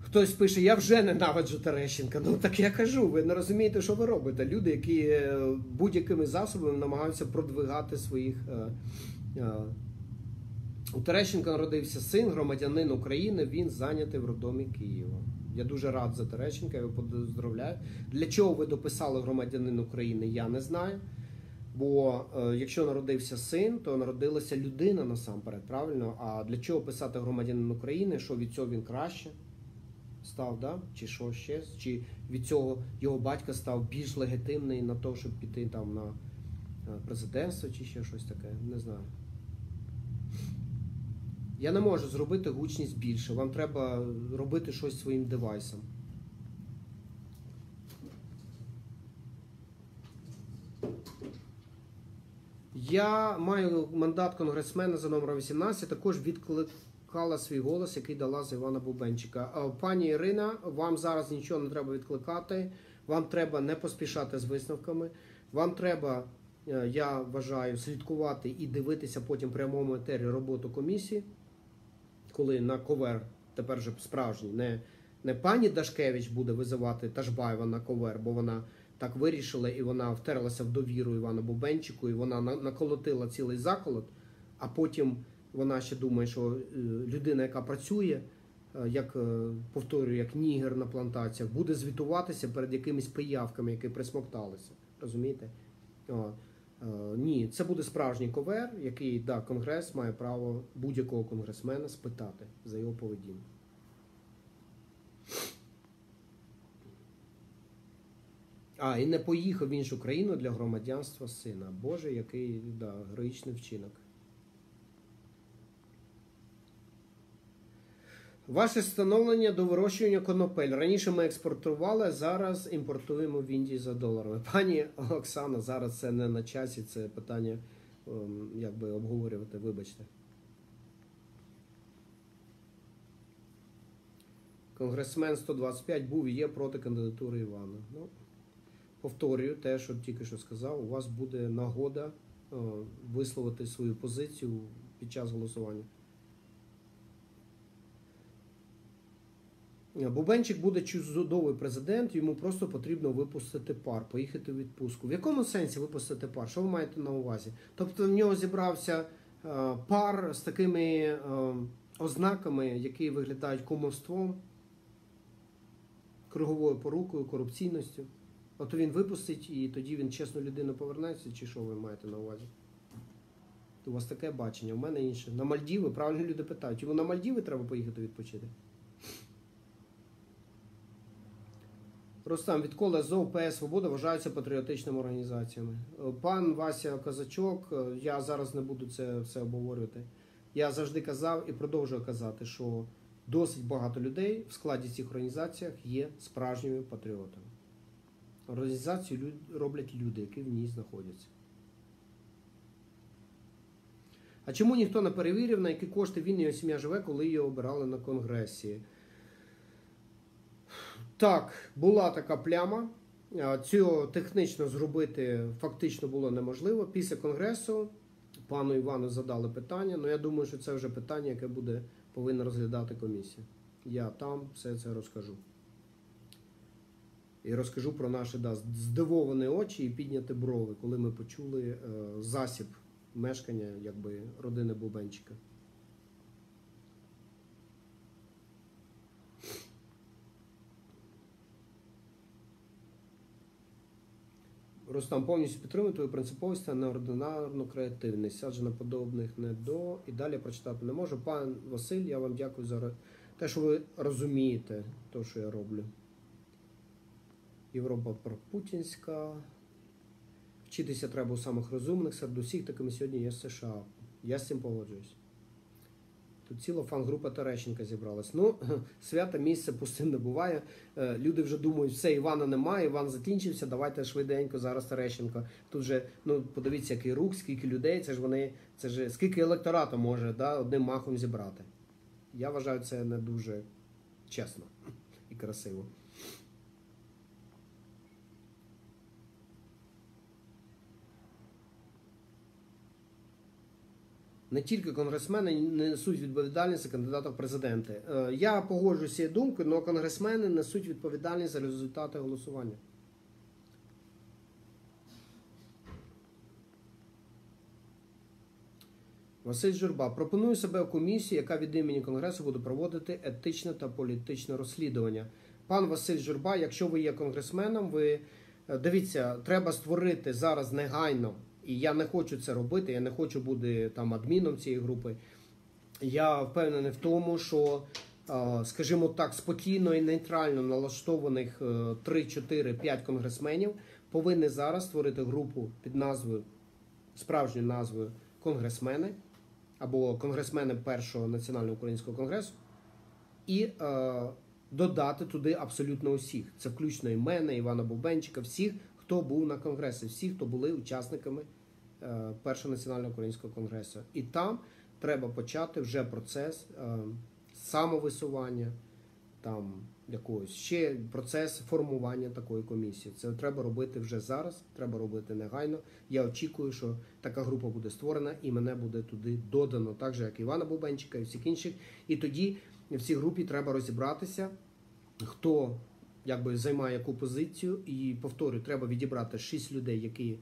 Хтось пише, я вже ненавиджу Терещенка. Ну так я кажу, ви не розумієте, що ви робите. Люди, які е, будь-якими засобами намагаються продвигати своїх. У Терещенка народився син, громадянин України, він зайнятий в роддомі Києва. Я дуже рад за Терещенка, я його поздравляю. Для чого ви дописали громадянин України, я не знаю. Бо е, якщо народився син, то народилася людина насамперед, правильно? А для чого писати громадянин України, що від цього він краще? став, да? чи що ще, чи від цього його батька став більш легітимний на те, щоб піти там на е, президентство, чи ще щось таке, не знаю. Я не можу зробити гучність більше. Вам треба робити щось своїм девайсом. Я маю мандат конгресмена за номером 18, також відкликала свій голос, який дала за Івана Бубенчика. Пані Ірина, вам зараз нічого не треба відкликати. Вам треба не поспішати з висновками. Вам треба, е, я вважаю, слідкувати і дивитися потім прямому етері роботу комісії, коли на ковер тепер же справжній, не, не пані Дашкевич буде визивати Ташбаєва на ковер, бо вона так вирішила, і вона втерлася в довіру Івану Бубенчику, і вона на- наколотила цілий заколот, а потім вона ще думає, що е, людина, яка працює, е, як е, повторюю, як нігер на плантаціях, буде звітуватися перед якимись пиявками, які присмокталися. Розумієте? Е, ні, це буде справжній ковер, який да, конгрес має право будь-якого конгресмена спитати за його поведінку. А, і не поїхав в іншу країну для громадянства сина. Боже, який да, героїчний вчинок. Ваше встановлення до вирощування конопель. Раніше ми експортували, зараз імпортуємо в Індії за доларами. Пані Оксана, зараз це не на часі, це питання ем, як би обговорювати, вибачте. Конгресмен 125 був і є проти кандидатури Івана. Ну, повторюю те, що тільки що сказав, у вас буде нагода е, висловити свою позицію під час голосування. Бубенчик буде чудовий президент, йому просто потрібно випустити пар, поїхати в відпустку. В якому сенсі випустити пар? Що ви маєте на увазі? Тобто в нього зібрався е, пар з такими е, ознаками, які виглядають кумовством, круговою порукою, корупційністю. От він випустить і тоді він чесну людину повернеться, чи що ви маєте на увазі? У вас таке бачення, у мене інше. На Мальдіви, правильно люди питають, йому на Мальдіви треба поїхати відпочити? Рустам, відколи ЗОВ ПС Свобода вважаються патріотичними організаціями. Пан Вася Казачок, я зараз не буду це все обговорювати. Я завжди казав і продовжую казати, що досить багато людей в складі цих організаціях є справжніми патріотами. Організацію роблять люди, які в ній знаходяться. А чому ніхто не перевірив, на які кошти він і його сім'я живе, коли її обирали на конгресі? Так, була така пляма. Цього технічно зробити фактично було неможливо. Після конгресу пану Івану задали питання. Ну я думаю, що це вже питання, яке буде повинна розглядати комісія. Я там все це розкажу. І розкажу про наші да, здивовані очі і підняти брови, коли ми почули е, засіб мешкання якби, родини Бубенчика. Рустам повністю підтримує твою принциповість та неординарну креативність. Саджена подобних не до. І далі прочитати не можу. Пан Василь, я вам дякую за те, що ви розумієте те, що я роблю. Європа пропутінська. Вчитися треба у самих розумних, серед усіх такими сьогодні є США. Я з цим погоджуюсь. Тут ціла фан-група Терещенка зібралась. Ну, свято місце пустим не буває. Е, Люди вже думають, все, Івана немає, Іван закінчився, давайте швиденько зараз Терещенко. Тут же, ну, подивіться, який рух, скільки людей, це ж вони, це ж скільки електорату може да, одним махом зібрати. Я вважаю, це не дуже чесно і красиво. Не тільки конгресмени не несуть відповідальність за кандидата в президенти. Е, Я погоджуюся цією думкою, але конгресмени несуть відповідальність за результати голосування. Василь Журба пропоную себе у комісії, яка від імені Конгресу буде проводити етичне та політичне розслідування. Пан Василь Журба, якщо ви є конгресменом, ви е, дивіться, треба створити зараз негайно, і я не хочу це робити, я не хочу бути там адміном цієї групи. Я впевнений в тому, що, е, скажімо так, спокійно і нейтрально налаштованих е, 3, 4, 5 конгресменів повинні зараз створити групу під назвою справжньою назвою конгресмени або конгресмени першого національного українського конгресу і е, додати туди абсолютно усіх. Це включно і мене, Івана Бубенчика, всіх, хто був на конгресі, всіх, хто були учасниками першого національного українського конгресу. І там треба почати вже процес е, самовисування, там якогось ще процес формування такої комісії. Це треба робити вже зараз, треба робити негайно. Я очікую, що така група буде створена і мене буде туди додано, так же як Івана Бубенчика і всіх інших. І тоді в цій групі треба розібратися, хто якби займає яку позицію. І повторюю, треба відібрати шість людей, які е,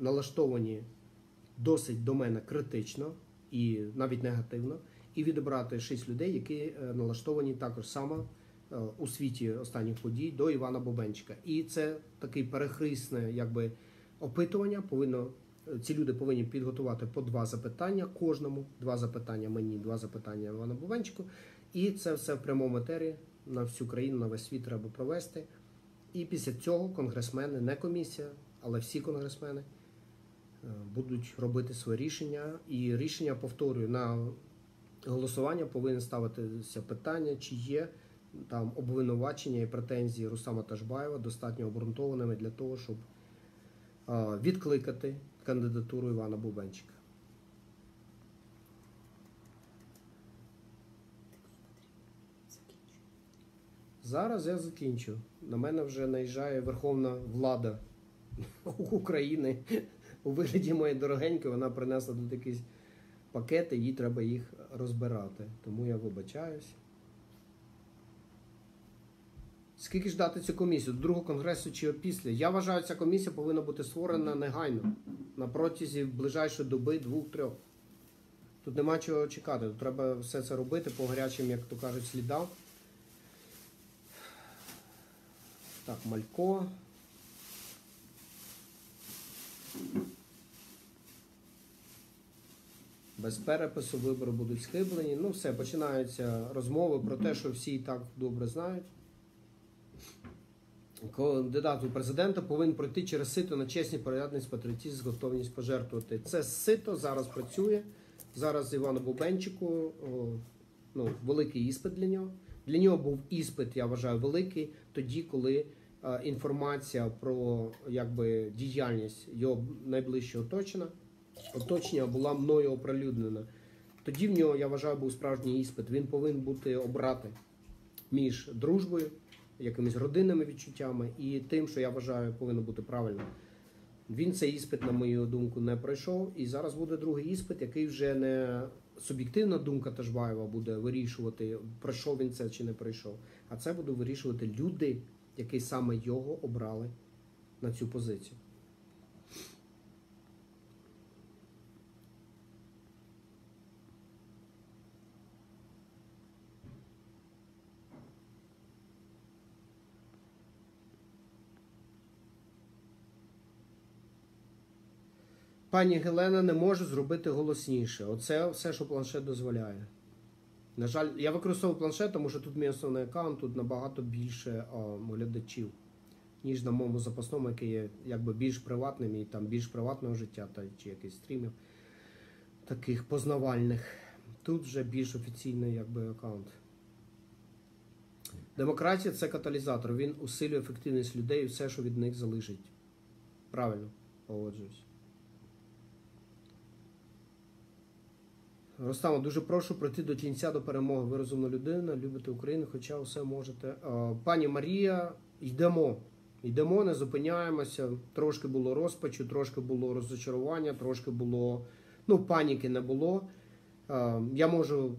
налаштовані досить до мене критично і навіть негативно, і відібрати шість людей, які е, налаштовані також само е, у світі останніх подій до Івана Бобенчика. І це такий перехрисне, якби опитування. Повинно е, ці люди повинні підготувати по два запитання кожному, два запитання мені, два запитання Івану Бобенчику. І це все в прямому етері на всю країну, на весь світ треба провести. І після цього конгресмени, не комісія, але всі конгресмени е, будуть робити своє рішення. І рішення, повторюю, на голосування повинно ставитися питання, чи є там обвинувачення і претензії Рустама Ташбаєва достатньо обґрунтованими для того, щоб е, відкликати кандидатуру Івана Бубенчика. Зараз я закінчу. На мене вже наїжджає верховна влада України у вигляді моєї дорогенької. Вона принесла тут якісь пакети, їй треба їх розбирати. Тому я вибачаюсь. Скільки ж дати цю комісію? До другого конгресу чи опісля? Я вважаю, ця комісія повинна бути створена негайно на протязі ближайшої доби двох-трьох. Тут нема чого чекати. Тут треба все це робити по гарячим, як то кажуть, слідам. Так, Малько. Без перепису вибори будуть схиблені. Ну, все, починаються розмови про те, що всі так добре знають. Кандидат у президента повинен пройти через сито на чесність, порядність, патріотизм, готовність пожертвувати. Це сито зараз працює. Зараз Івану Бубенчику ну, великий іспит для нього. Для нього був іспит, я вважаю, великий тоді, коли інформація про якби, діяльність його найближчого оточення, оточення була мною оприлюднена. Тоді в нього, я вважаю, був справжній іспит. Він повинен бути обрати між дружбою, якимись родинними відчуттями і тим, що я вважаю, повинно бути правильно. Він цей іспит, на мою думку, не пройшов. І зараз буде другий іспит, який вже не суб'єктивна думка Тажбаєва буде вирішувати, пройшов він це чи не пройшов. А це будуть вирішувати люди, які саме його обрали на цю позицію. Пані Гелена не може зробити голосніше. Оце все, що планшет дозволяє. На жаль, я використовую планшет, тому що тут мій основний аккаунт, тут набагато більше а, глядачів, ніж на моєму запасному, який є якби більш приватним і там більш приватного життя, та чи якийсь стрімів таких познавальних. Тут вже більш офіційний якби аккаунт. Демократія це каталізатор. Він усилює ефективність людей і все, що від них залежить. Правильно, погоджуюсь. Ростамо, дуже прошу пройти до кінця до перемоги. Ви розумна людина, любите Україну, хоча все можете. Е, Пані Марія, йдемо. Йдемо, не зупиняємося. Трошки було розпачу, трошки було розочарування, трошки було. Ну, паніки не було. Е, Я можу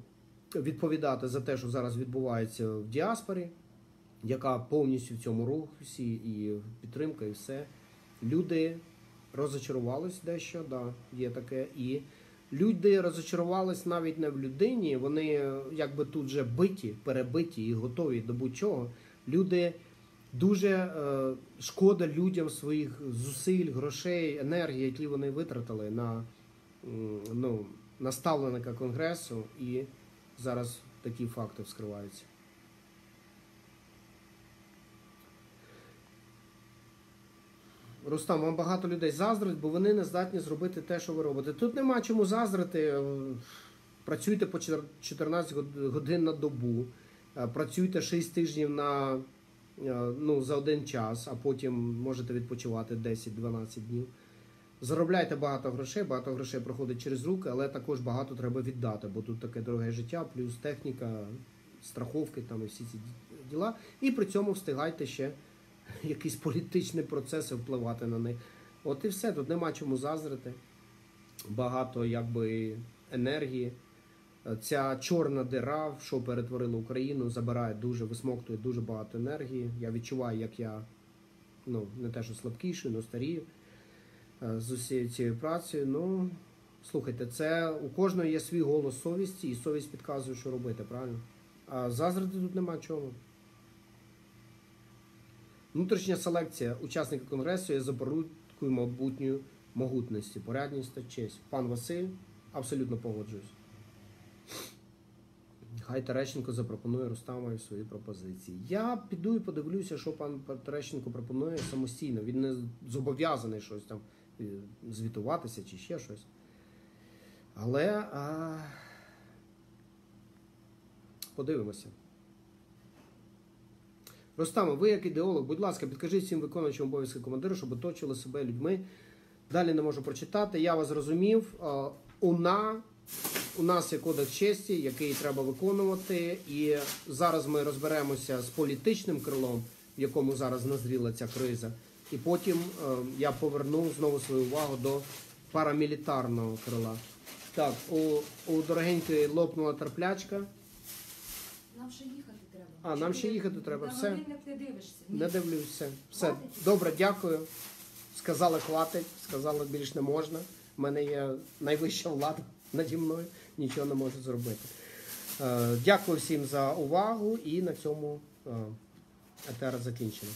відповідати за те, що зараз відбувається в діаспорі, яка повністю в цьому рухі, і підтримка, і все. Люди розочарувались дещо, да, є таке. І люди розочарувались навіть не в людині, вони якби тут вже биті, перебиті і готові до будь-чого. Люди дуже е, шкода людям своїх зусиль, грошей, енергії, які вони витратили на ну, наставленика конгресу, і зараз такі факти вскриваються. Рустам, вам багато людей заздрить, бо вони не здатні зробити те, що ви робите. Тут нема чому заздрити. Е, Працюйте по 14 годин на добу, е, працюйте 6 тижнів на, е, ну, за один час, а потім можете відпочивати 10-12 днів. Заробляйте багато грошей, багато грошей проходить через руки, але також багато треба віддати, бо тут таке дороге життя, плюс техніка, страховки там і всі ці діла. І при цьому встигайте ще якісь політичні процеси впливати на них. От і все, тут нема чому заздрити. Багато якби енергії. Ця чорна дира, що перетворила Україну, забирає дуже, висмоктує дуже багато енергії. Я відчуваю, як я ну, не те, що слабкіший, але старію е, з усією цією працею. Ну, слухайте, це у кожного є свій голос совісті, і совість підказує, що робити, правильно? А заздрити тут нема чого. Внутрішня селекція учасників конгресу є запорудкою майбутньої могутності, порядність та честь. Пан Василь, абсолютно погоджуюсь. Хай Терещенко запропонує Рустамові свої пропозиції. Я піду і подивлюся, що пан Терещенко пропонує самостійно. Він не зобов'язаний щось там е, звітуватися чи ще щось. Але а... подивимося. Ростаме, ви як ідеолог, будь ласка, підкажіть всім виконуючим обов'язки командиру, щоб оточили себе людьми. Далі не можу прочитати. Я вас зрозумів. УНА, у нас є кодекс честі, який треба виконувати. І зараз ми розберемося з політичним крилом, в якому зараз назріла ця криза. І потім е, я поверну знову свою увагу до парамілітарного крила. Так, у, у дорогенької лопнула терплячка. Нам ще їхати. А, нам ще їхати треба, все. годинник не дивишся. Ні. Не дивлюся. Все. Хватить? Добре, дякую. Сказали, хватить, сказали, більш не можна. У мене є найвища влада наді мною, нічого не можу зробити. Е, дякую всім за увагу і на цьому е, етера закінчено.